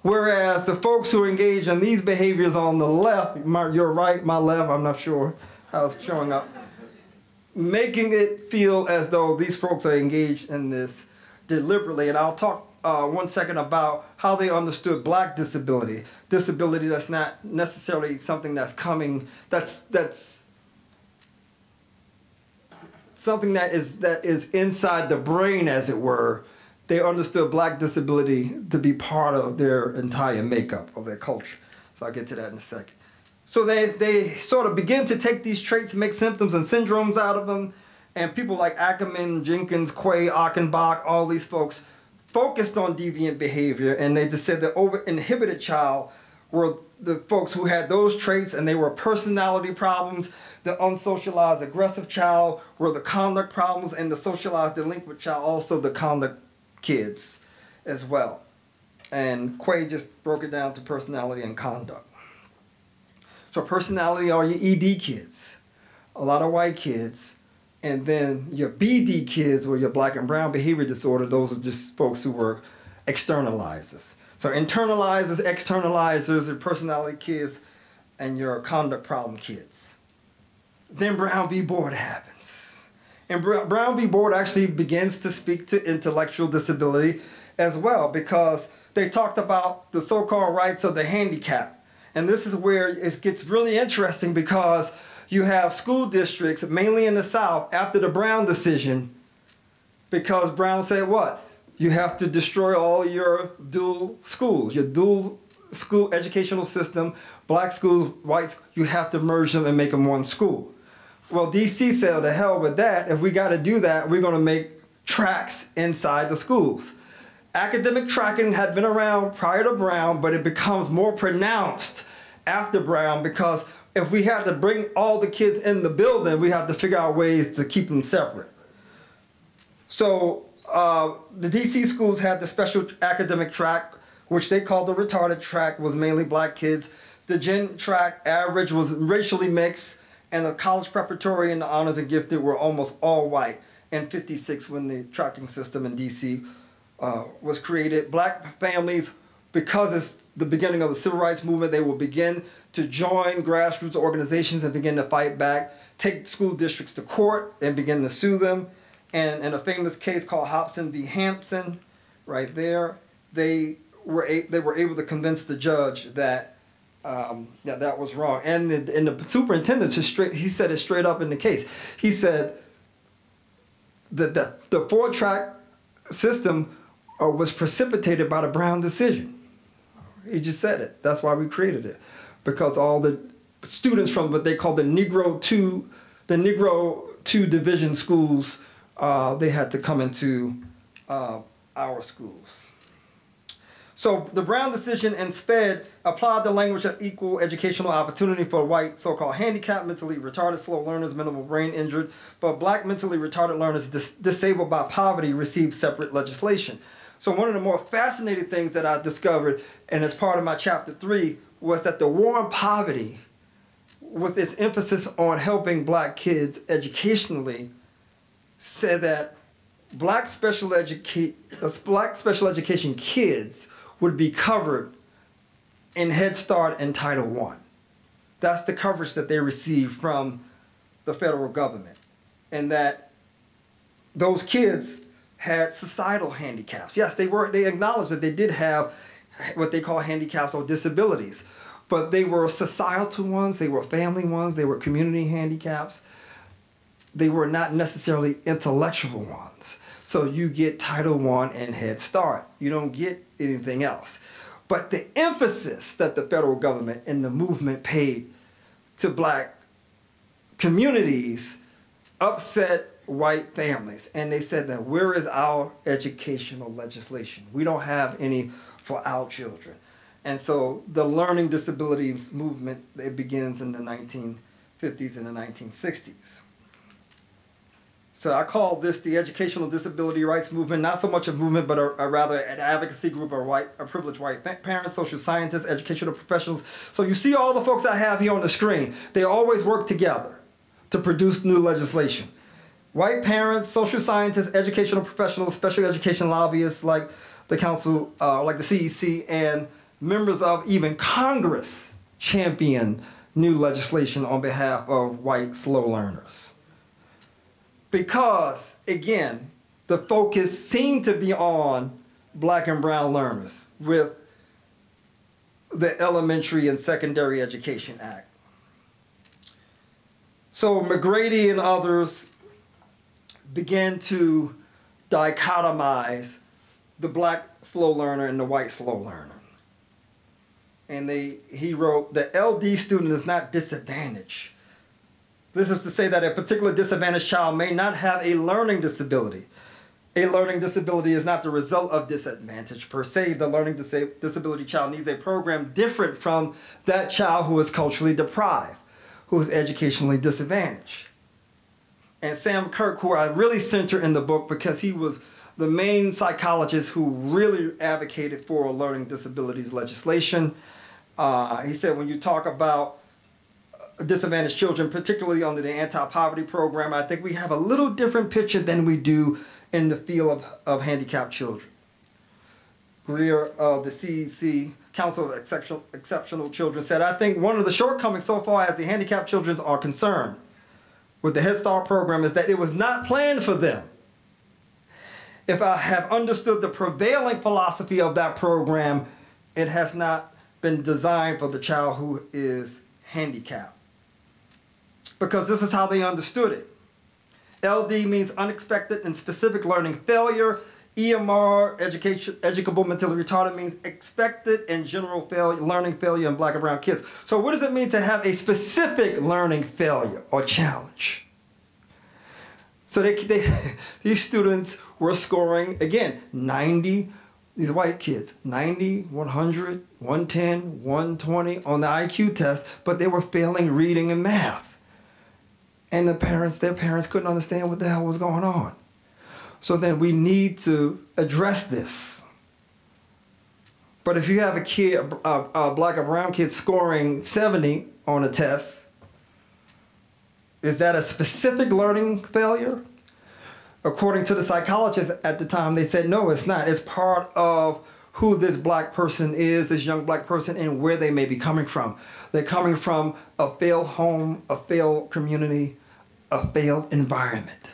Whereas the folks who engage in these behaviors on the left, my, your right, my left, I'm not sure how it's showing up making it feel as though these folks are engaged in this deliberately. And I'll talk uh, one second about how they understood black disability. Disability that's not necessarily something that's coming, that's, that's something that is, that is inside the brain, as it were. They understood black disability to be part of their entire makeup of their culture. So I'll get to that in a second. So they, they sort of begin to take these traits, make symptoms and syndromes out of them. And people like Ackerman, Jenkins, Quay, Achenbach, all these folks focused on deviant behavior. And they just said the over inhibited child were the folks who had those traits and they were personality problems. The unsocialized aggressive child were the conduct problems and the socialized delinquent child also the conduct kids as well. And Quay just broke it down to personality and conduct. So personality are your ED kids, a lot of white kids, and then your BD kids or your black and brown behavior disorder, those are just folks who were externalizers. So internalizers, externalizers, your personality kids, and your conduct problem kids. Then Brown v. Board happens. And Brown v. Board actually begins to speak to intellectual disability as well because they talked about the so-called rights of the handicapped. And this is where it gets really interesting because you have school districts, mainly in the South, after the Brown decision, because Brown said what? You have to destroy all your dual schools, your dual school educational system, black schools, whites, you have to merge them and make them one school. Well, DC said, the hell with that. If we got to do that, we're going to make tracks inside the schools. Academic tracking had been around prior to Brown, but it becomes more pronounced after Brown because if we had to bring all the kids in the building, we have to figure out ways to keep them separate. So uh, the DC schools had the special academic track, which they called the retarded track, was mainly black kids. The gen track average was racially mixed, and the college preparatory and the honors and gifted were almost all white. in 56 when the tracking system in DC uh, was created. Black families, because it's the beginning of the civil rights movement, they will begin to join grassroots organizations and begin to fight back, take school districts to court and begin to sue them. And in a famous case called Hobson v. Hansen, right there, they were they were able to convince the judge that um, that that was wrong. And the, and the superintendent just straight he said it straight up in the case. He said that the, the four track system uh, was precipitated by the Brown decision. He just said it. That's why we created it because all the students from what they call the Negro two, the Negro two division schools, uh, they had to come into uh, our schools. So the Brown decision and SPED applied the language of equal educational opportunity for white so-called handicapped, mentally retarded, slow learners, minimal brain injured, but black mentally retarded learners dis disabled by poverty received separate legislation. So one of the more fascinating things that I discovered, and as part of my chapter three, was that the war on poverty, with its emphasis on helping black kids educationally, said that black special, educa- uh, black special education kids would be covered in Head Start and Title I. That's the coverage that they receive from the federal government. And that those kids had societal handicaps. Yes, they were they acknowledged that they did have what they call handicaps or disabilities. But they were societal ones, they were family ones, they were community handicaps. They were not necessarily intellectual ones. So you get Title I and Head Start. You don't get anything else. But the emphasis that the federal government and the movement paid to black communities upset white families. And they said that where is our educational legislation? We don't have any for our children. And so the learning disabilities movement, it begins in the 1950s and the 1960s. So I call this the educational disability rights movement, not so much a movement, but a, a rather an advocacy group of white, privileged white parents, social scientists, educational professionals. So you see all the folks I have here on the screen, they always work together to produce new legislation. White parents, social scientists, educational professionals, special education lobbyists like the council, uh, like the CEC, and members of even Congress champion new legislation on behalf of white slow learners. Because, again, the focus seemed to be on black and brown learners with the Elementary and Secondary Education Act. So McGrady and others began to dichotomize the black slow learner and the white slow learner. And they, he wrote, the LD student is not disadvantaged. This is to say that a particular disadvantaged child may not have a learning disability. A learning disability is not the result of disadvantage per se. The learning dis disability child needs a program different from that child who is culturally deprived, who is educationally disadvantaged. And Sam Kirk, who I really center in the book because he was the main psychologist who really advocated for learning disabilities legislation. Uh, he said when you talk about disadvantaged children, particularly under the anti-poverty program, I think we have a little different picture than we do in the field of, of handicapped children. Geer of the CEC, Council of Exceptional, Exceptional Children, said, I think one of the shortcomings so far as the handicapped children are concerned with the Head Start program is that it was not planned for them. If I have understood the prevailing philosophy of that program, it has not been designed for the child who is handicapped. Because this is how they understood it. LD means unexpected and specific learning failure. EMR, education, educable mentally retarded, means expected and general failure, learning failure in black and brown kids. So what does it mean to have a specific learning failure or challenge? So they, they, these students were scoring, again, 90, these white kids, 90, 100, 110, 120 on the IQ test, but they were failing reading and math. And the parents, their parents couldn't understand what the hell was going on. So then we need to address this. But if you have a kid, a, a black or brown kid scoring 70 on a test, is that a specific learning failure? According to the psychologist at the time, they said no, it's not. It's part of who this black person is, this young black person, and where they may be coming from. They're coming from a failed home, a failed community, a failed environment.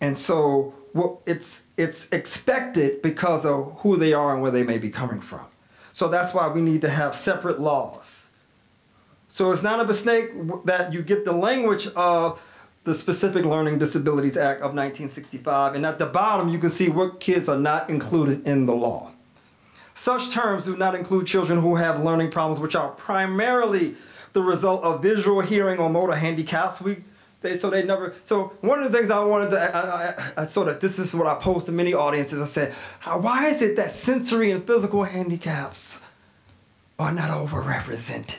And so well, it's, it's expected because of who they are and where they may be coming from. So that's why we need to have separate laws. So it's not a mistake that you get the language of the Specific Learning Disabilities Act of 1965, and at the bottom you can see what kids are not included in the law. Such terms do not include children who have learning problems, which are primarily the result of visual, hearing, or motor handicaps. We they, so they never. So one of the things I wanted to, I, I, I sort of, this is what I posed to many audiences. I said, why is it that sensory and physical handicaps are not overrepresented?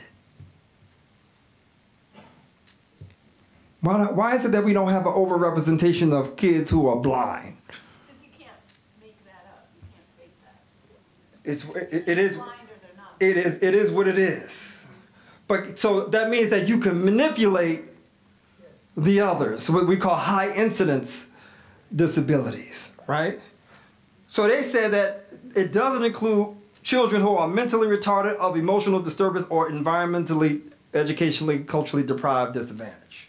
Why, not, why is it that we don't have an overrepresentation of kids who are blind? Because you can't make that up. You can't fake that. It's it, it, is, blind or not. it is. It is what it is. But so that means that you can manipulate the others, what we call high incidence disabilities, right? So they said that it doesn't include children who are mentally retarded, of emotional disturbance, or environmentally, educationally, culturally deprived disadvantage.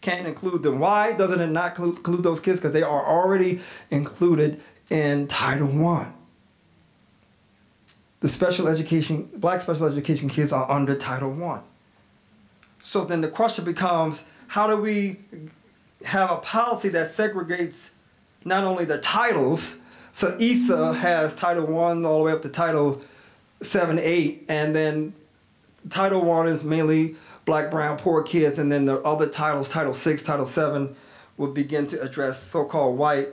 Can't include them. Why doesn't it not include those kids? Because they are already included in Title I. The special education, black special education kids are under Title I. So then the question becomes, how do we have a policy that segregates not only the titles, so ESA has Title One all the way up to Title Seven, Eight, and then Title One is mainly black, brown, poor kids, and then the other titles, Title Six, Title Seven, will begin to address so-called white,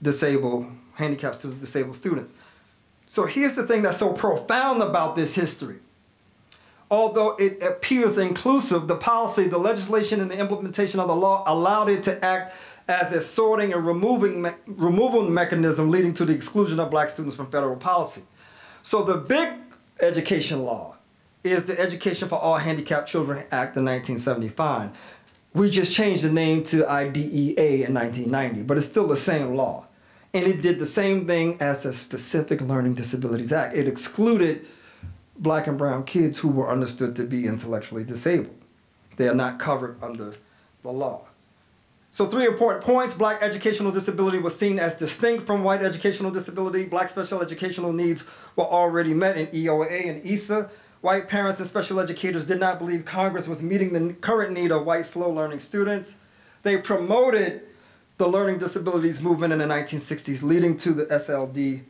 disabled, handicapped disabled students. So here's the thing that's so profound about this history although it appears inclusive, the policy, the legislation, and the implementation of the law allowed it to act as a sorting and removing me removal mechanism leading to the exclusion of black students from federal policy. So the big education law is the Education for All Handicapped Children Act of 1975. We just changed the name to IDEA in 1990, but it's still the same law. And it did the same thing as the Specific Learning Disabilities Act. It excluded black and brown kids who were understood to be intellectually disabled. They are not covered under the law. So three important points. Black educational disability was seen as distinct from white educational disability. Black special educational needs were already met in EOA and ESA. White parents and special educators did not believe Congress was meeting the current need of white slow learning students. They promoted the learning disabilities movement in the 1960s, leading to the SLD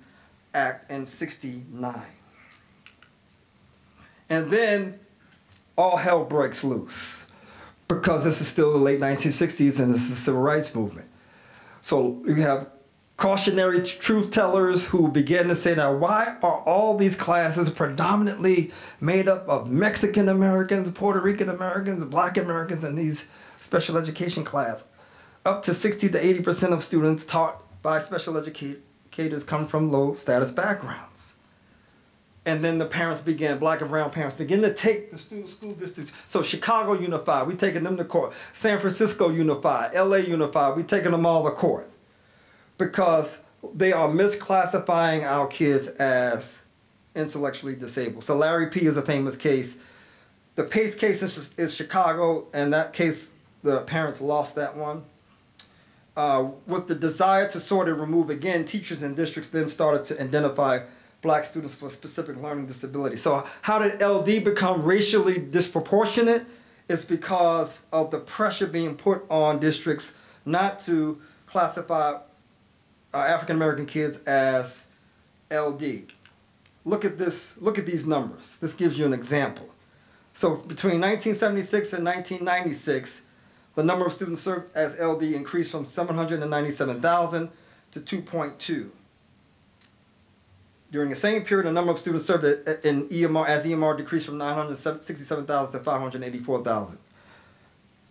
Act in 69. And then all hell breaks loose because this is still the late 1960s and this is the civil rights movement. So you have cautionary truth tellers who begin to say, now, why are all these classes predominantly made up of Mexican Americans, Puerto Rican Americans, Black Americans, and these special education class? Up to 60 to 80% of students taught by special educators come from low status backgrounds. And then the parents began, black and brown parents begin to take the school, school districts. So Chicago Unified, we taking them to court. San Francisco Unified, LA Unified, we taking them all to court. Because they are misclassifying our kids as intellectually disabled. So Larry P is a famous case. The PASE case is, is Chicago, and that case, the parents lost that one. Uh, with the desire to sort of remove again, teachers and districts then started to identify black students for specific learning disabilities. So how did LD become racially disproportionate? It's because of the pressure being put on districts not to classify uh, African American kids as LD. Look at this, look at these numbers. This gives you an example. So between 1976 and 1996, the number of students served as LD increased from 797,000 to 2.2. During the same period, the number of students served in EMR as EMR decreased from 967,000 to 584,000.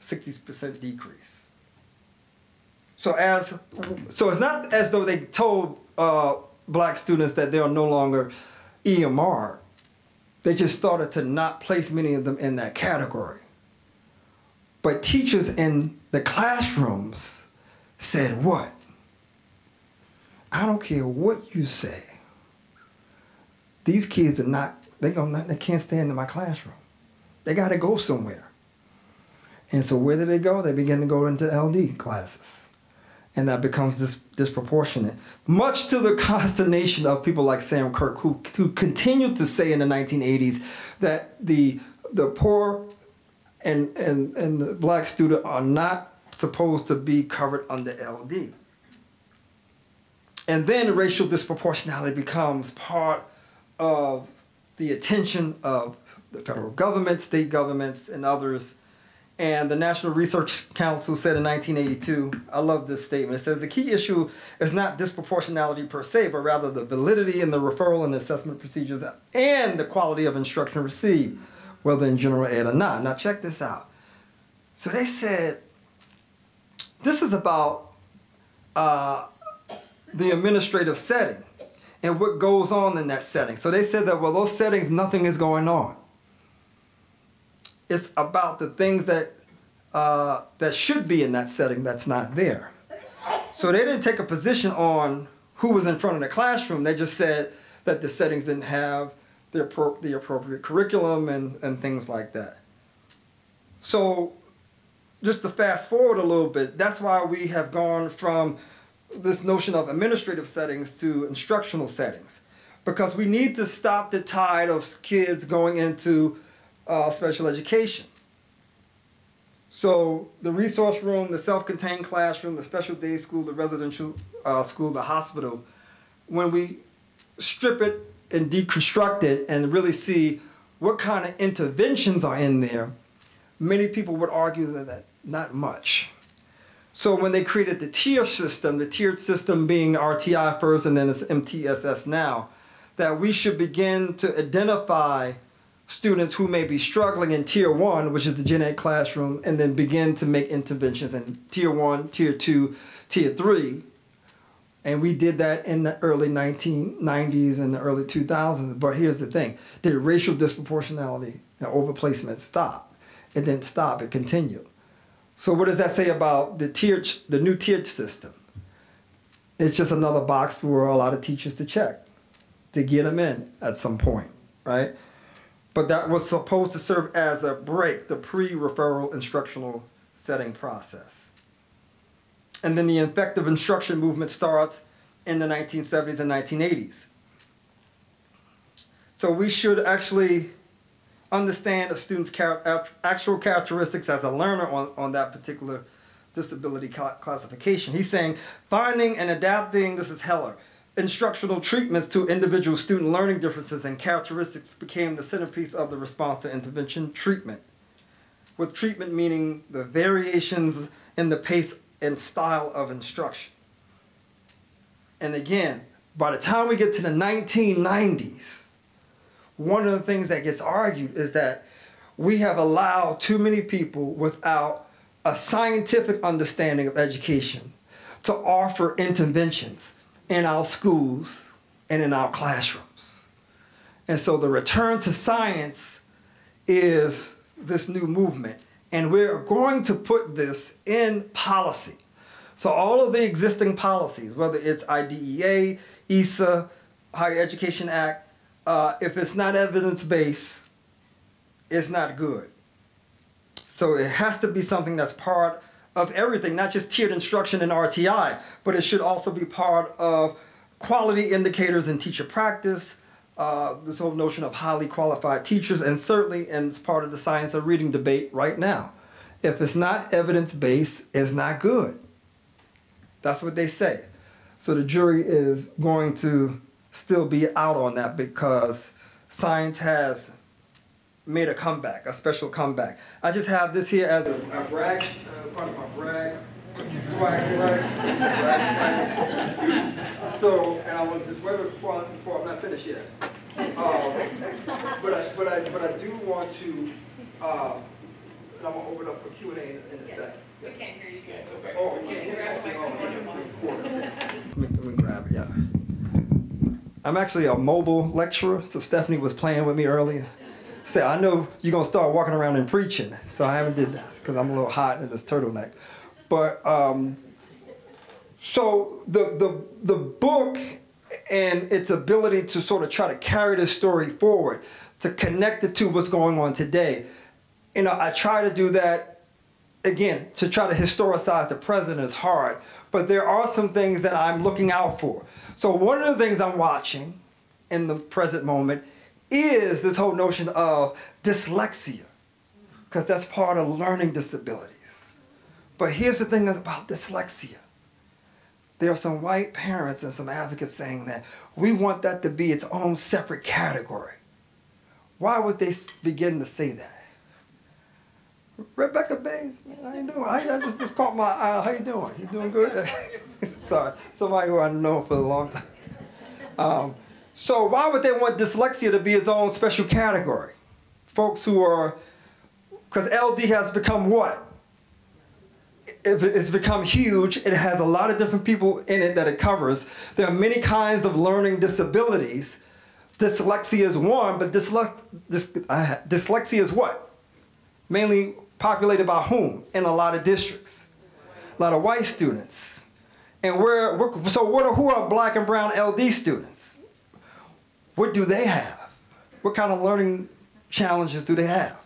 60% decrease. So as so it's not as though they told uh, black students that they are no longer EMR. They just started to not place many of them in that category. But teachers in the classrooms said what? I don't care what you say. These kids are not, they, gonna, they can't stand in my classroom. They got to go somewhere. And so where do they go? They begin to go into LD classes. And that becomes dis- disproportionate. Much to the consternation of people like Sam Kirk, who, who continued to say in the 1980s that the, the poor and, and, and the black student are not supposed to be covered under LD. And then racial disproportionality becomes part of the attention of the federal government, state governments, and others. And the National Research Council said in 1982, I love this statement. It says the key issue is not disproportionality per se, but rather the validity in the referral and assessment procedures and the quality of instruction received whether in general ed or not. Now check this out. So they said, this is about uh, the administrative setting and what goes on in that setting. So they said that, well, those settings, nothing is going on. It's about the things that, uh, that should be in that setting that's not there. So they didn't take a position on who was in front of the classroom. They just said that the settings didn't have the, appro- the appropriate curriculum and, and things like that. So, just to fast forward a little bit, that's why we have gone from this notion of administrative settings to instructional settings. Because we need to stop the tide of kids going into uh, special education. So, the resource room, the self contained classroom, the special day school, the residential uh, school, the hospital, when we strip it and deconstruct it and really see what kind of interventions are in there, many people would argue that not much. So when they created the tier system, the tiered system being RTI first and then it's MTSS now, that we should begin to identify students who may be struggling in tier one, which is the gen ed classroom, and then begin to make interventions in tier one, tier two, tier three, and we did that in the early 1990s and the early 2000s. But here's the thing did racial disproportionality and overplacement stop? It didn't stop, it continued. So, what does that say about the, tiered, the new tiered system? It's just another box for a lot of teachers to check to get them in at some point, right? But that was supposed to serve as a break, the pre referral instructional setting process. And then the effective instruction movement starts in the 1970s and 1980s. So we should actually understand a student's char actual characteristics as a learner on, on that particular disability classification. He's saying finding and adapting, this is Heller, instructional treatments to individual student learning differences and characteristics became the centerpiece of the response to intervention treatment. With treatment meaning the variations in the pace and style of instruction. And again, by the time we get to the 1990s, one of the things that gets argued is that we have allowed too many people without a scientific understanding of education to offer interventions in our schools and in our classrooms. And so the return to science is this new movement. And we're going to put this in policy. So all of the existing policies, whether it's IDEA, ESA, Higher Education Act, uh, if it's not evidence-based, it's not good. So it has to be something that's part of everything, not just tiered instruction and RTI, but it should also be part of quality indicators in teacher practice, uh, this whole notion of highly qualified teachers, and certainly and it's part of the science of reading debate right now. If it's not evidence based, it's not good. That's what they say. So the jury is going to still be out on that because science has made a comeback, a special comeback. I just have this here as a, a brag, uh, part of my brag, swag, brag, brag, swag. So, and I want to just wait before, before I'm not finished yet. Um, but I, but I, but I do want to, uh, and I'm gonna open up for Q and A in, in a second. We can't hear you good. Oh, we can't hear me? Oh, Let me, let me grab it, yeah. I'm actually a mobile lecturer, so Stephanie was playing with me earlier. Say, I know you're gonna start walking around and preaching, so I haven't did this because I'm a little hot in this turtleneck. But um, so the the the book and its ability to sort of try to carry the story forward, to connect it to what's going on today. You know, I try to do that again to try to historicize the president is hard, but there are some things that I'm looking out for. So one of the things I'm watching in the present moment is this whole notion of dyslexia, because that's part of learning disabilities. But here's the thing about dyslexia. There are some white parents and some advocates saying that we want that to be its own separate category. Why would they begin to say that? Rebecca Bays, how you doing? I, I just, just caught my eye. How you doing? You doing good? Sorry, somebody who I've known for a long time. Um, so why would they want dyslexia to be its own special category? Folks who are, because LD has become what? It's become huge. It has a lot of different people in it that it covers. There are many kinds of learning disabilities. Dyslexia is one, but dyslex, dys, uh, dyslexia is what? Mainly populated by whom? In a lot of districts. A lot of white students. And where, so what are, who are black and brown LD students? What do they have? What kind of learning challenges do they have?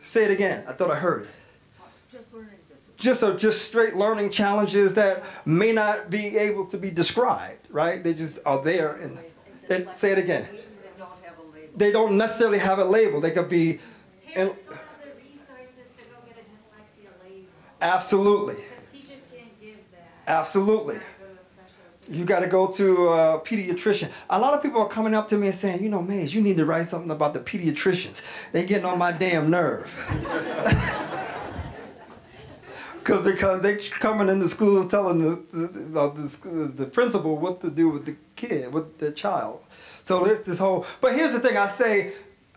Say it again. I thought I heard it. Just learning Just are just straight learning challenges that may not be able to be described, right? They just are there and, and say it again. They don't necessarily have a label. They don't necessarily have it labeled. They could be and Parents don't have the resources to go get a dyslexia label. Absolutely, absolutely. You got to go to a pediatrician. A lot of people are coming up to me and saying, you know, Mayes, you need to write something about the pediatricians. They're getting on my damn nerve. Cause, because they coming into school telling the, the, the, the, the principal what to do with the kid, with the child. So it's this whole, but here's the thing I say,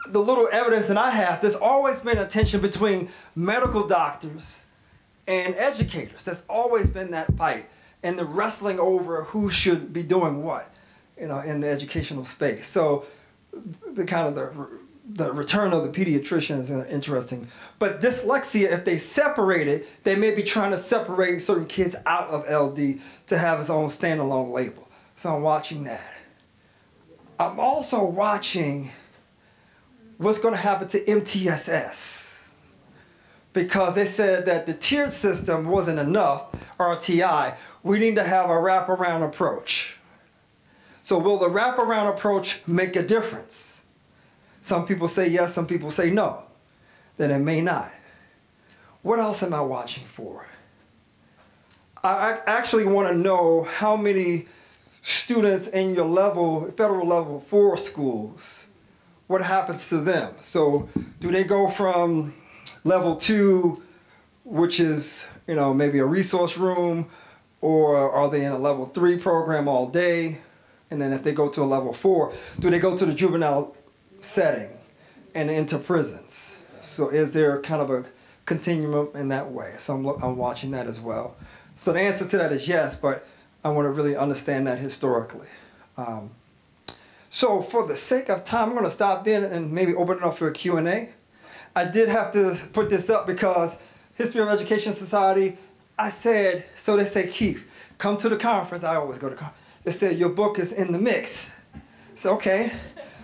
the little evidence that I have, there's always been a tension between medical doctors and educators. There's always been that fight and the wrestling over who should be doing what, you know, in the educational space. So the kind of the the return of the pediatrician is interesting. But dyslexia, if they separate it, they may be trying to separate certain kids out of LD to have its own standalone label. So I'm watching that. I'm also watching what's going to happen to MTSS because they said that the tiered system wasn't enough, RTI. We need to have a wraparound approach. So will the wraparound approach make a difference? Some people say yes, some people say no. Then it may not. What else am I watching for? I actually want to know how many students in your level, federal level four schools, what happens to them? So do they go from level two, which is, you know, maybe a resource room, or are they in a level three program all day? And then if they go to a level four, do they go to the juvenile setting and into prisons? So is there kind of a continuum in that way? So I'm, I'm watching that as well. So the answer to that is yes, but I want to really understand that historically. Um, So for the sake of time, I'm going to stop then and maybe open it up for a Q&A. I did have to put this up because History of Education Society, I said, so they say, Keith, come to the conference. I always go to conference. They said, your book is in the mix. So, okay.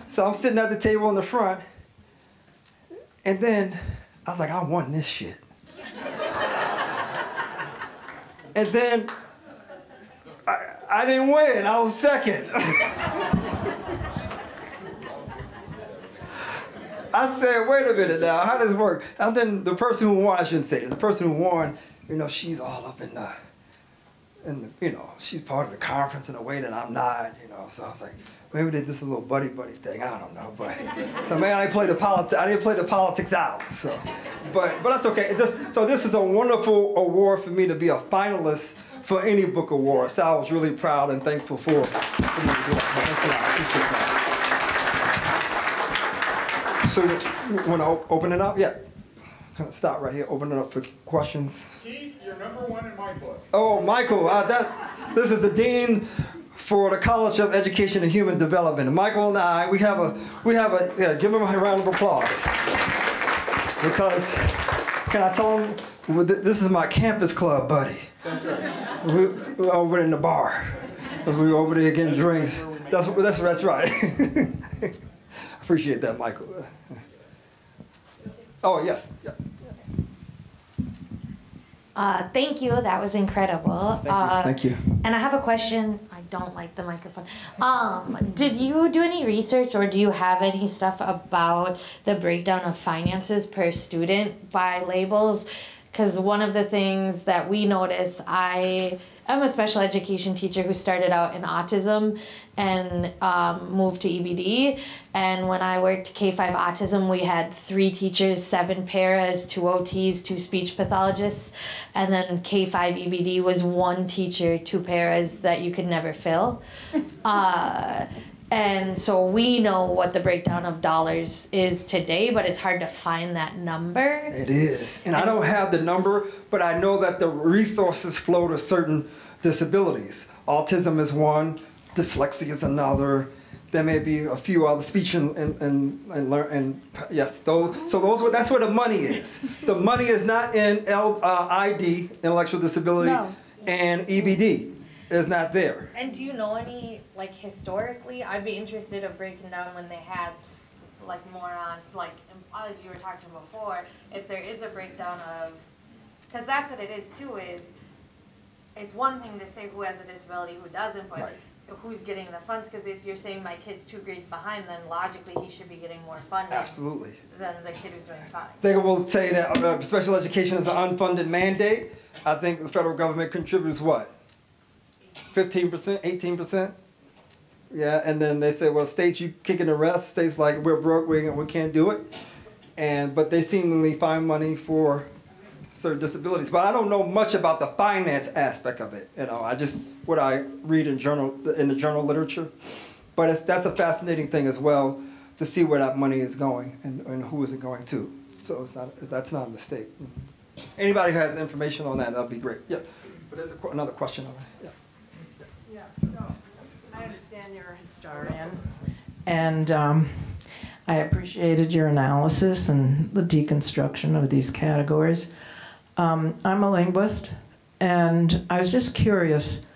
So I'm sitting at the table in the front. And then I was like, I won this shit. and then I, I didn't win. I was second. I said, wait a minute now, how does this work? And then the person who won, I shouldn't say this, the person who won, you know, she's all up in the, in the, you know, she's part of the conference in a way that I'm not, you know. So I was like, maybe they just a little buddy buddy thing. I don't know, but so maybe I play the politics. I didn't play the politics out. So, but but that's okay. It just so this is a wonderful award for me to be a finalist for any book award. So I was really proud and thankful for. for me to do that. Thanks a lot. I. So you want to open it up? Yeah. Kind of stop right here. Open it up for questions. Keith, you're number one in my book. Oh, Michael, uh, that, this is the dean for the College of Education and Human Development. Michael and I, we have a, we have a, yeah, give him a round of applause. Because, can I tell him, this is my campus club buddy. That's right. We, we're over in the bar. We were over there getting drinks. That's, that's, that's right. Appreciate that, Michael. Oh, yes. Yeah. Uh, thank you. That was incredible. Thank you. Uh, Thank you. And I have a question. I don't like the microphone. Um, did you do any research or do you have any stuff about the breakdown of finances per student by labels? Because one of the things that we notice, I am a special education teacher who started out in autism and um, moved to EBD. And when I worked K 5 autism, we had three teachers, seven paras, two OTs, two speech pathologists. And then K 5 EBD was one teacher, two paras that you could never fill. uh, and so we know what the breakdown of dollars is today, but it's hard to find that number. It is. And I don't have the number, but I know that the resources flow to certain disabilities. Autism is one, dyslexia is another. There may be a few other speech and and and, and learn and yes, those. So those were that's where the money is. The money is not in L, uh, ID, intellectual disability, No. and EBD is not there. And do you know any, like historically, I'd be interested of breaking down when they had, like more on, like, as you were talking before, if there is a breakdown of, cause that's what it is too, is, it's one thing to say who has a disability, who doesn't, but Right. who's getting the funds, cause if you're saying my kid's two grades behind, then logically he should be getting more funding Absolutely. than the kid who's doing fine. They will say that uh, special education is an unfunded mandate. I think the federal government contributes what? Fifteen percent, eighteen percent? Yeah, and then they say, well, states, you kicking the rest. States like, we're broke, we, we can't do it. And, but they seemingly find money for certain disabilities. But I don't know much about the finance aspect of it. You know, I just, what I read in journal, in the journal literature. But it's, that's a fascinating thing as well, to see where that money is going and, and who is it going to. So it's not, that's not a mistake. Anybody who has information on that, that'd be great. Yeah, but there's another question on there. Yeah. I understand you're a historian. And um, I appreciated your analysis and the deconstruction of these categories. Um, I'm a linguist, and I was just curious,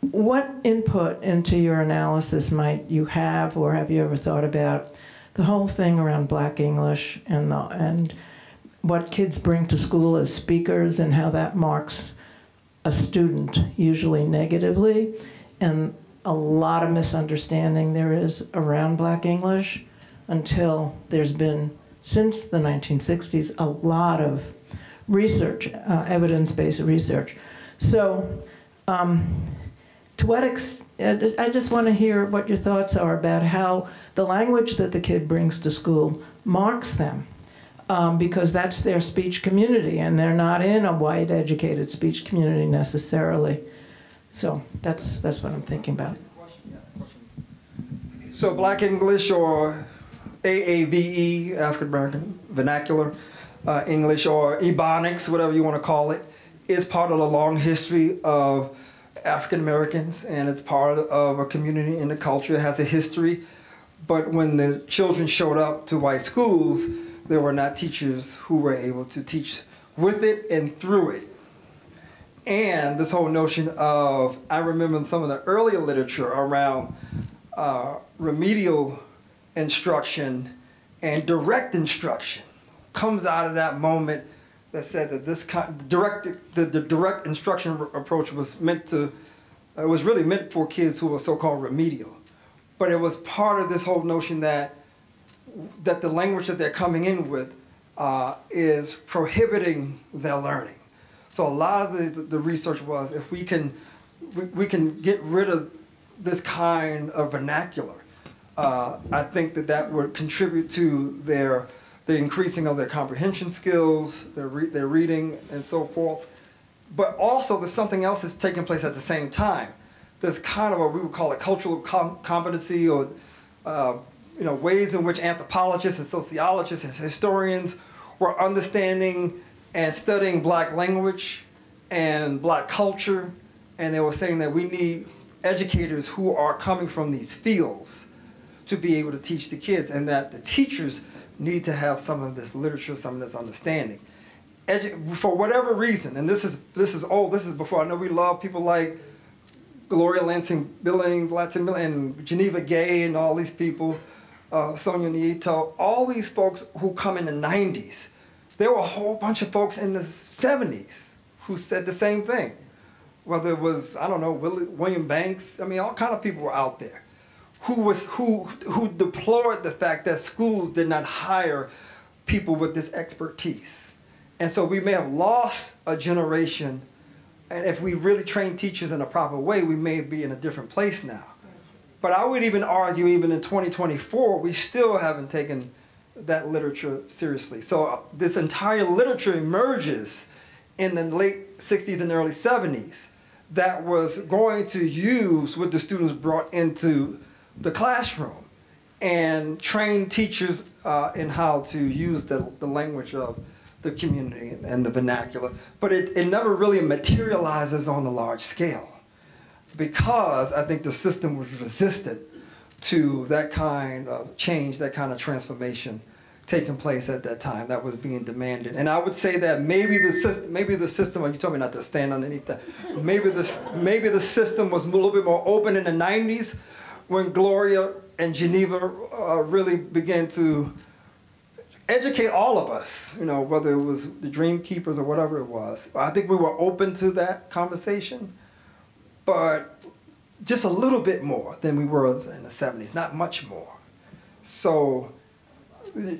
what input into your analysis might you have, or have you ever thought about the whole thing around Black English and the and what kids bring to school as speakers and how that marks a student usually negatively and a lot of misunderstanding there is around black english until there's been since the 1960s a lot of research uh, evidence-based research so um, to what extent i just want to hear what your thoughts are about how the language that the kid brings to school marks them um, because that's their speech community, and they're not in a white educated speech community necessarily. So that's that's what I'm thinking about. So Black English or AAVE, African American Vernacular uh, English, or Ebonics, whatever you want to call it, is part of the long history of African Americans and it's part of a community and a culture. It has a history. But when the children showed up to white schools, there were not teachers who were able to teach with it and through it. And this whole notion of, I remember some of the earlier literature around uh, remedial instruction and direct instruction comes out of that moment that said that this kind, direct, the, the direct instruction approach was meant to, it was really meant for kids who were so-called remedial. But it was part of this whole notion that, that the language that they're coming in with uh, is prohibiting their learning. So a lot of the, the research was if we can, we, we can get rid of this kind of vernacular, uh, I think that that would contribute to their the increasing of their comprehension skills, their re their reading, and so forth. But also, there's something else that's taking place at the same time. There's kind of what we would call a cultural com competency, or uh, you know, ways in which anthropologists and sociologists and historians were understanding and studying black language and black culture, and they were saying that we need educators who are coming from these fields to be able to teach the kids, and that the teachers need to have some of this literature, some of this understanding. Edu for whatever reason, and this is this is old. This is before I know we love people like Gloria Lansing Billings, Latin and Geneva Gay, and all these people, uh, Sonia Nieto, all these folks who come in the 90s. There were a whole bunch of folks in the 70s who said the same thing. Whether it was I don't know William Banks, I mean all kind of people were out there who was who who deplored the fact that schools did not hire people with this expertise. And so we may have lost a generation and if we really train teachers in a proper way, we may be in a different place now. But I would even argue even in 2024, we still haven't taken that literature seriously. So uh, this entire literature emerges in the late 60s and early 70s that was going to use what the students brought into the classroom and train teachers uh, in how to use the, the language of the community and the vernacular. But it, it never really materializes on a large scale because I think the system was resistant to that kind of change, that kind of transformation taking place at that time that was being demanded. And I would say that maybe the system, maybe the system, you told me not to stand underneath that, maybe the, maybe the system was a little bit more open in the 90s when Gloria and Geneva uh, really began to educate all of us, you know, whether it was the Dream Keepers or whatever it was. I think we were open to that conversation, but just a little bit more than we were in the 70s, not much more. So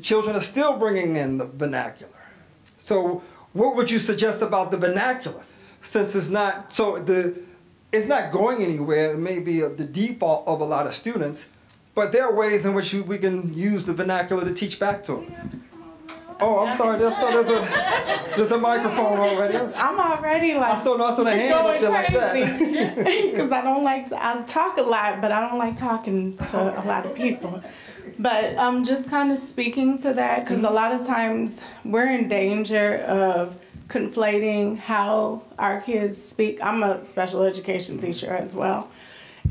children are still bringing in the vernacular. So what would you suggest about the vernacular? Since it's not, so the, it's not going anywhere. It may be the default of a lot of students, but there are ways in which we can use the vernacular to teach back to them. Oh, I'm sorry. There's, so there's a there's a microphone already. I'm already like I saw no, I saw the hand up there like that because I don't like to, I talk a lot, but I don't like talking to a lot of people. But I'm um, just kind of speaking to that because a lot of times we're in danger of conflating how our kids speak. I'm a special education teacher as well.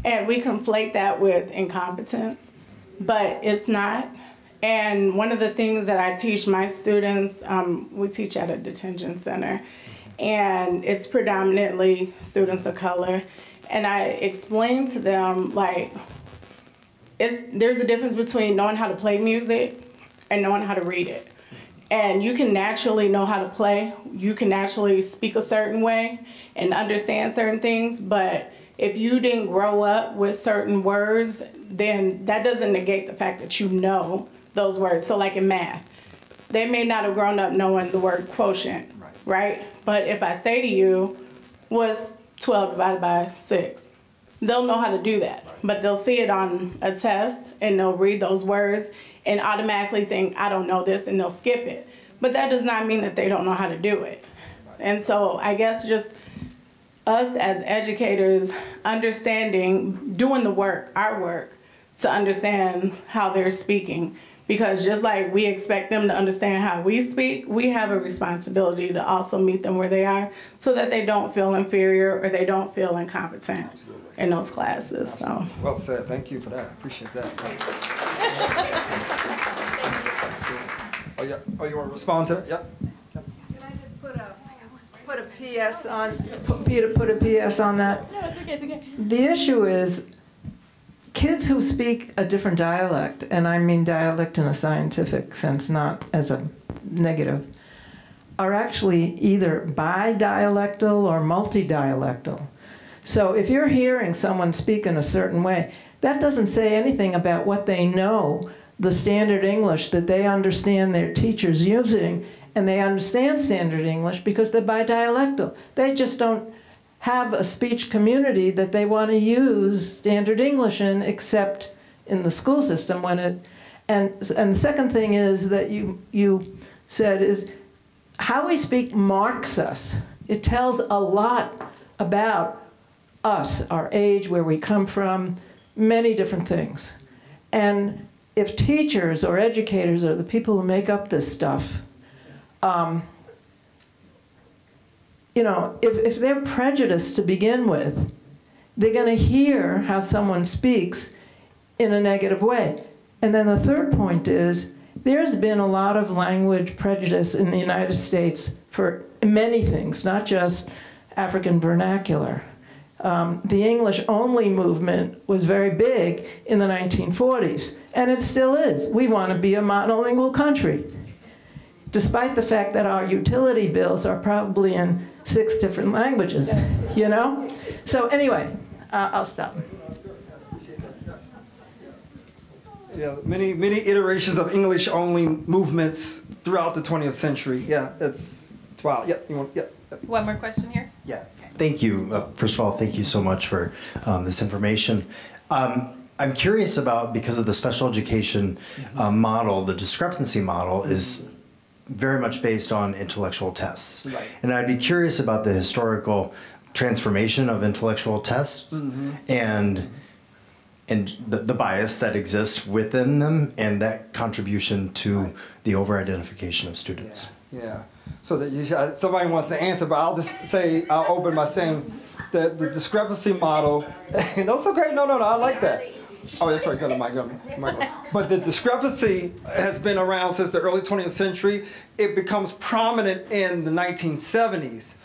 And we conflate that with incompetence, but it's not. And one of the things that I teach my students, um, we teach at a detention center, and it's predominantly students of color. And I explain to them, like, there's a difference between knowing how to play music and knowing how to read it and you can naturally know how to play. You can naturally speak a certain way and understand certain things, but if you didn't grow up with certain words, then that doesn't negate the fact that you know those words. So like in math, they may not have grown up knowing the word quotient, right? right? But if I say to you, what's 12 divided by 6? They'll know how to do that, but they'll see it on a test and they'll read those words and automatically think, I don't know this, and they'll skip it. But that does not mean that they don't know how to do it. And so I guess just us as educators understanding, doing the work, our work, to understand how they're speaking. Because just like we expect them to understand how we speak, we have a responsibility to also meet them where they are so that they don't feel inferior or they don't feel incompetent in those classes. So. Well said. Thank you for that. Appreciate that. Oh, yeah. Oh, you want to respond to it? Yep. Can I just put a, put a PS on, put- Peter, put a PS on that? No, it's okay, it's okay. The issue is, kids who speak a different dialect, and I mean dialect in a scientific sense, not as a negative, are actually either bidialectal or multidialectal. So if you're hearing someone speak in a certain way, that doesn't say anything about what they know, the standard English that they understand their teachers using, and they understand standard English because they're bidialectal. They just don't have a speech community that they want to use standard English in, except in the school system when it. And and the second thing is that you you said is how we speak marks us. It tells a lot about us, our age, where we come from, many different things. And if teachers or educators are the people who make up this stuff, um, you know, if, if they're prejudiced to begin with, they're going to hear how someone speaks in a negative way. And then the third point is there's been a lot of language prejudice in the United States for many things, not just African vernacular. Um, the English only movement was very big in the 1940s, and it still is. We want to be a monolingual country, despite the fact that our utility bills are probably in six different languages, you know? So, anyway, uh, I'll stop. Yeah, many many iterations of English only movements throughout the 20th century. Yeah, it's it's wild. Yep. You want? Yep. yep. One more question here. Yeah, thank you. Uh, first of all, thank you so much for um, this information. Um, I'm curious about because of the special education uh, model, the discrepancy model is very much based on intellectual tests. Right. And I'd be curious about the historical transformation of intellectual tests and and the, the bias that exists within them and that contribution to the over-identification of students. Yeah. So that you, uh, somebody wants to answer, but I'll just say I'll open by saying that the discrepancy model. That's okay. No, no, no. I like that. Oh, that's right. Go to Mike. Go to Mike. But the discrepancy has been around since the early 20th century. It becomes prominent in the 1970s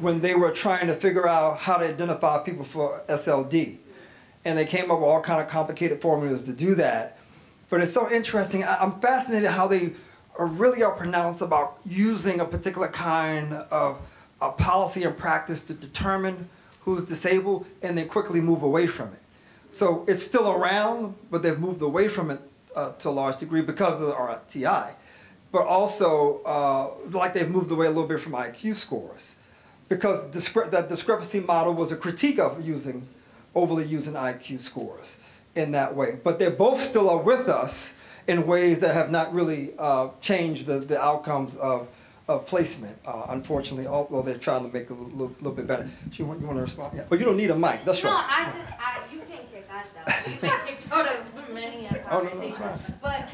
when they were trying to figure out how to identify people for SLD, and they came up with all kind of complicated formulas to do that. But it's so interesting. I'm fascinated how they are really are pronounced about using a particular kind of a policy and practice to determine who's disabled, and then quickly move away from it. So it's still around, but they've moved away from it uh, to a large degree because of the RTI. But also, uh, like they've moved away a little bit from IQ scores, because discre- that discrepancy model was a critique of using overly using IQ scores in that way. But they both still are with us in ways that have not really uh, changed the, the outcomes of, of placement, uh, unfortunately, although they're trying to make it a little, little bit better. You want, you want to respond? Yeah. But you don't need a mic. That's No, right. I just, I, you can kick us out. We've been kicked out of many a Oh, no, no, conversation. But,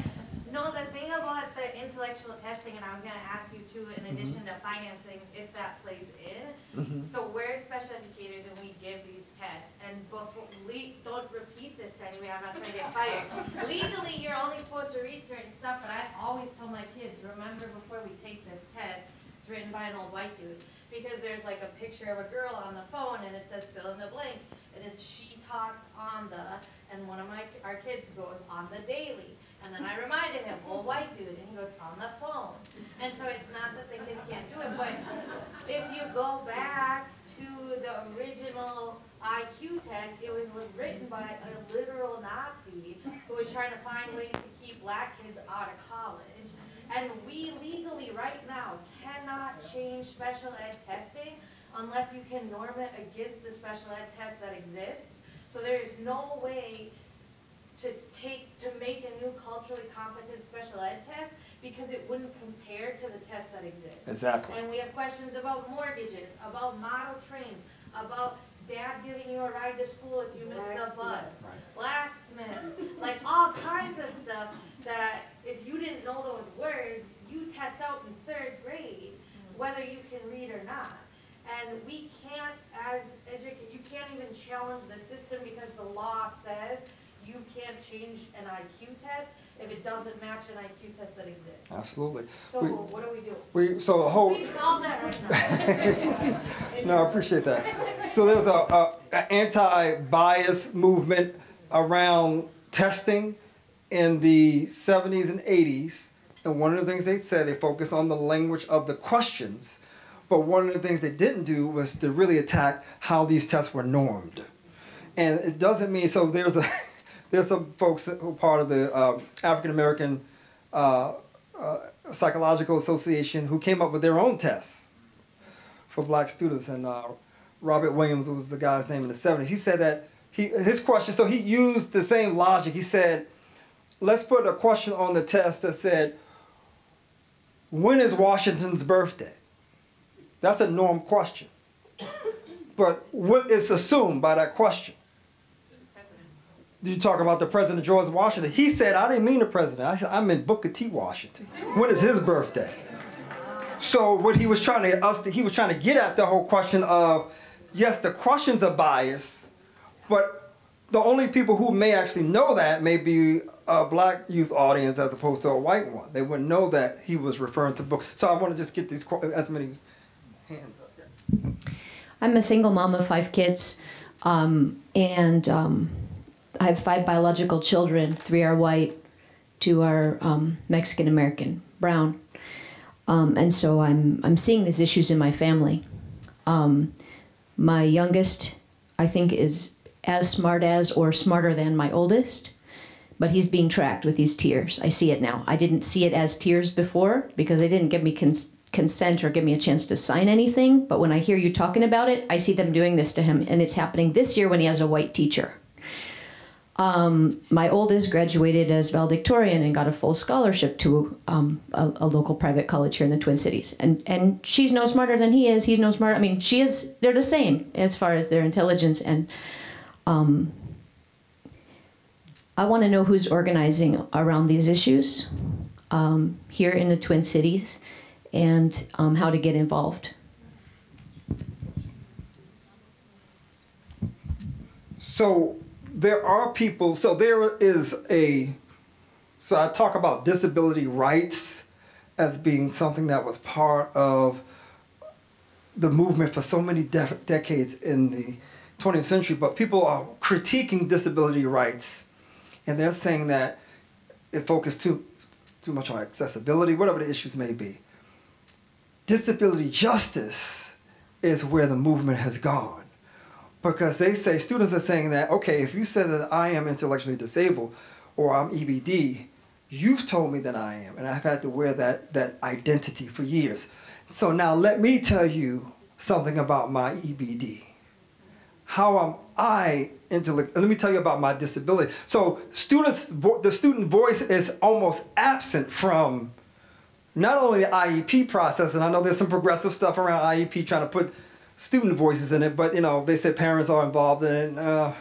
no, the thing about the intellectual testing, and I was gonna ask you too, in Mm-hmm. addition to financing, if that plays in. So we're special educators and we give these tests, and before, le don't repeat this to anybody, I'm not trying to get fired. Legally, you're only supposed to read certain stuff, but I always tell my kids, remember before we take this test, it's written by an old white dude. Because there's like a picture of a girl on the phone and it says fill in the blank, and it's she talks on the, and one of my, our kids goes on the daily. And then I reminded him, old white dude, and he goes on the phone. And so it's not that the kids can't do it, but if you go back to the original IQ test, it was written by a literal Nazi who was trying to find ways to keep black kids out of college. And we legally, right now, cannot change special ed testing unless you can norm it against the special ed test that exists. So there is no way to take, to make a new culturally competent special ed test because it wouldn't compare to the test that exists. Exactly. And we have questions about mortgages, about model trains, about dad giving you a ride to school if you miss the bus. Blacksmith, like all kinds of stuff that if you didn't know those words, you test out in third grade whether you can read or not. And we can't, as educate, you can't even challenge the system because the law says you can't change an IQ test if it doesn't match an IQ test that exists. Absolutely. So We- what do we do? We, so the whole, We solve that right now. no, I appreciate that. So there's a, a, a anti-bias movement around testing in the 70s and 80s. And one of the things they said, they focus on the language of the questions. But one of the things they didn't do was to really attack how these tests were normed. And it doesn't mean, so there's a, there's some folks who are part of the uh, African American uh, uh, Psychological Association who came up with their own tests for black students. And uh, Robert Williams was the guy's name in the 70s. He said that he, his question, so he used the same logic. He said, let's put a question on the test that said, when is Washington's birthday? That's a norm question. But what is assumed by that question? You talk about the President George Washington. He said, I didn't mean the president. I said, I meant Booker T. Washington. When is his birthday? So what he was trying to us he was trying to get at the whole question of yes, the questions are biased, but the only people who may actually know that may be a black youth audience as opposed to a white one. They wouldn't know that he was referring to book. So I want to just get these as many I'm a single mom of five kids, um, and um, I have five biological children. Three are white, two are um, Mexican American, brown, um, and so I'm I'm seeing these issues in my family. Um, my youngest, I think, is as smart as or smarter than my oldest, but he's being tracked with these tiers. I see it now. I didn't see it as tiers before because they didn't give me cons- consent or give me a chance to sign anything. But when I hear you talking about it, I see them doing this to him, and it's happening this year when he has a white teacher. Um, my oldest graduated as valedictorian and got a full scholarship to um, a, a local private college here in the Twin Cities. And and she's no smarter than he is. He's no smarter. I mean, she is. They're the same as far as their intelligence. And um, I want to know who's organizing around these issues um, here in the Twin Cities, and um, how to get involved. So there are people, so there is a, so I talk about disability rights as being something that was part of the movement for so many de- decades in the 20th century, but people are critiquing disability rights and they're saying that it focused too, too much on accessibility, whatever the issues may be. Disability justice is where the movement has gone. Because they say students are saying that okay if you said that i am intellectually disabled or i'm ebd you've told me that i am and i've had to wear that, that identity for years. So now let me tell you something about my ebd how am i intellect let me tell you about my disability. So students the student voice is almost absent from not only the iep process and i know there's some progressive stuff around iep trying to put student voices in it, but you know they said parents are involved in it. Uh,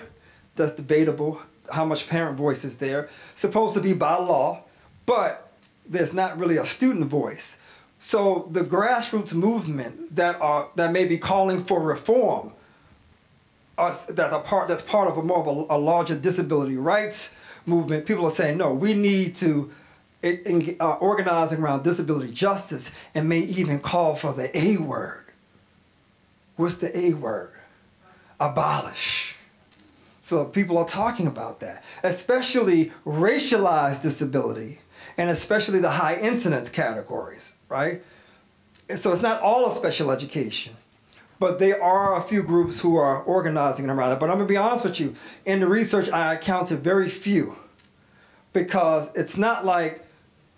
that's debatable how much parent voice is there. Supposed to be by law, but there's not really a student voice. So the grassroots movement that are that may be calling for reform, are, that are part that's part of a more of a, a larger disability rights movement. People are saying no, we need to. In, uh, organizing around disability justice and may even call for the A word What's the A word? Abolish. So people are talking about that, especially racialized disability and especially the high incidence categories, right? And so it's not all of special education, but there are a few groups who are organizing around it. But I'm gonna be honest with you, in the research I counted very few because it's not like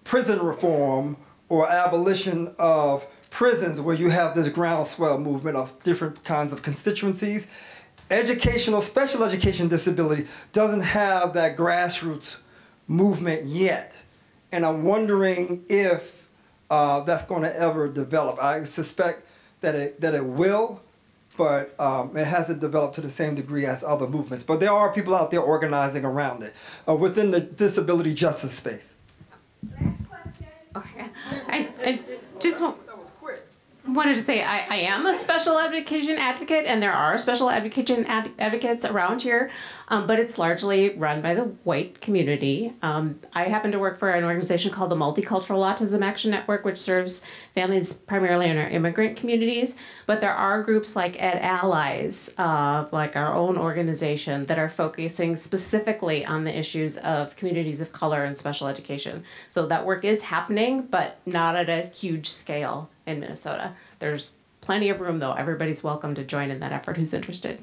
prison reform or abolition of prisons where you have this groundswell movement of different kinds of constituencies. Educational, special education disability doesn't have that grassroots movement yet. And I'm wondering if uh, that's going to ever develop. I suspect that it, that it will, but um, it hasn't developed to the same degree as other movements. But there are people out there organizing around it uh, within the disability justice space. I just wa- wanted to say I, I am a special education advocate, and there are special education ad- advocates around here, um, but it's largely run by the white community. Um, I happen to work for an organization called the Multicultural Autism Action Network, which serves families primarily in our immigrant communities. But there are groups like EdAllies, uh, like our own organization, that are focusing specifically on the issues of communities of color and special education. So that work is happening, but not at a huge scale in Minnesota. There's plenty of room, though. Everybody's welcome to join in that effort who's interested.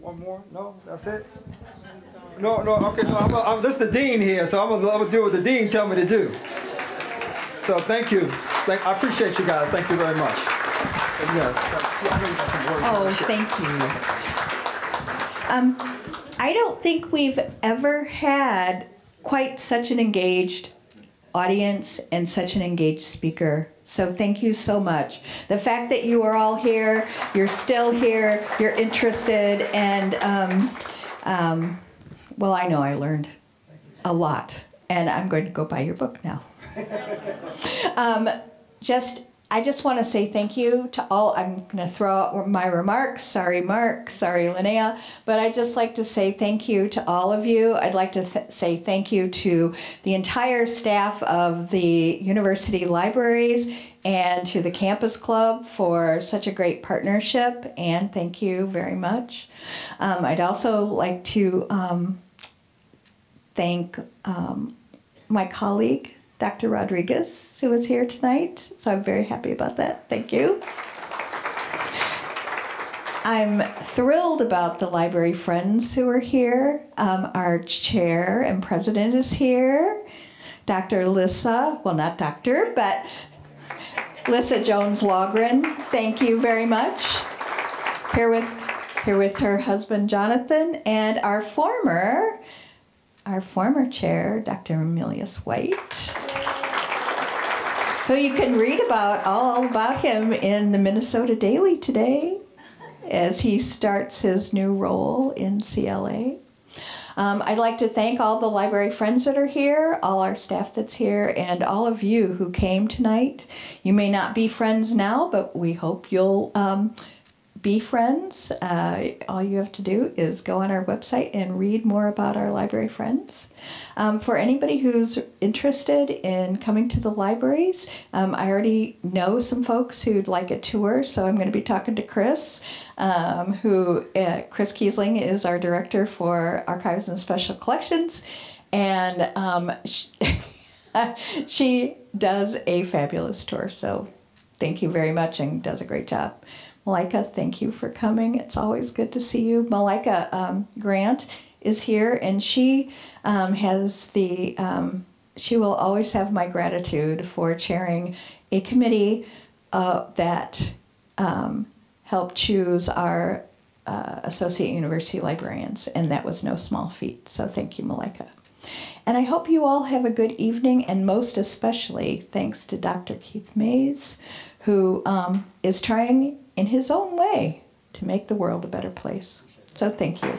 One more? No, that's it. No, no. Okay, no. I'm, I'm this is the dean here, so I'm gonna, I'm gonna do what the dean tell me to do. So thank you. Thank, I appreciate you guys. Thank you very much. Yeah, I know you got some words. Oh, thank you. Um, I don't think we've ever had quite such an engaged audience and such an engaged speaker. So thank you so much. The fact that you are all here, you're still here, you're interested, and um, um, well, I know I learned a lot, and I'm going to go buy your book now. um, just I just want to say thank you to all. I'm going to throw out my remarks. Sorry, Mark. Sorry, Linnea. But I'd just like to say thank you to all of you. I'd like to th- say thank you to the entire staff of the university libraries and to the campus club for such a great partnership. And thank you very much. Um, I'd also like to um, thank um, my colleague, Dr. Rodriguez, who is here tonight. So I'm very happy about that. Thank you. I'm thrilled about the library friends who are here. Um, our chair and president is here. Dr. Lissa, well, not doctor, but Lissa Jones Logren, thank you very much. Here with, here with her husband Jonathan and our former, our former chair, Dr. Emilius White who you can read about all about him in the Minnesota Daily today as he starts his new role in CLA. Um, I'd like to thank all the library friends that are here, all our staff that's here, and all of you who came tonight. You may not be friends now, but we hope you'll um, be friends. Uh, all you have to do is go on our website and read more about our library friends. Um, for anybody who's interested in coming to the libraries, um, I already know some folks who'd like a tour, so I'm going to be talking to Chris, um, who uh, Kris Kiesling is our director for Archives and Special Collections, and um, she, she does a fabulous tour. So thank you very much and does a great job. Malika, thank you for coming. It's always good to see you. Malika um, Grant is here, and she um, has the, um, she will always have my gratitude for chairing a committee uh, that um, helped choose our uh, associate university librarians, and that was no small feat. So thank you, Malika. And I hope you all have a good evening, and most especially thanks to Dr. Keith Mayes, who um, is trying in his own way to make the world a better place. So thank you.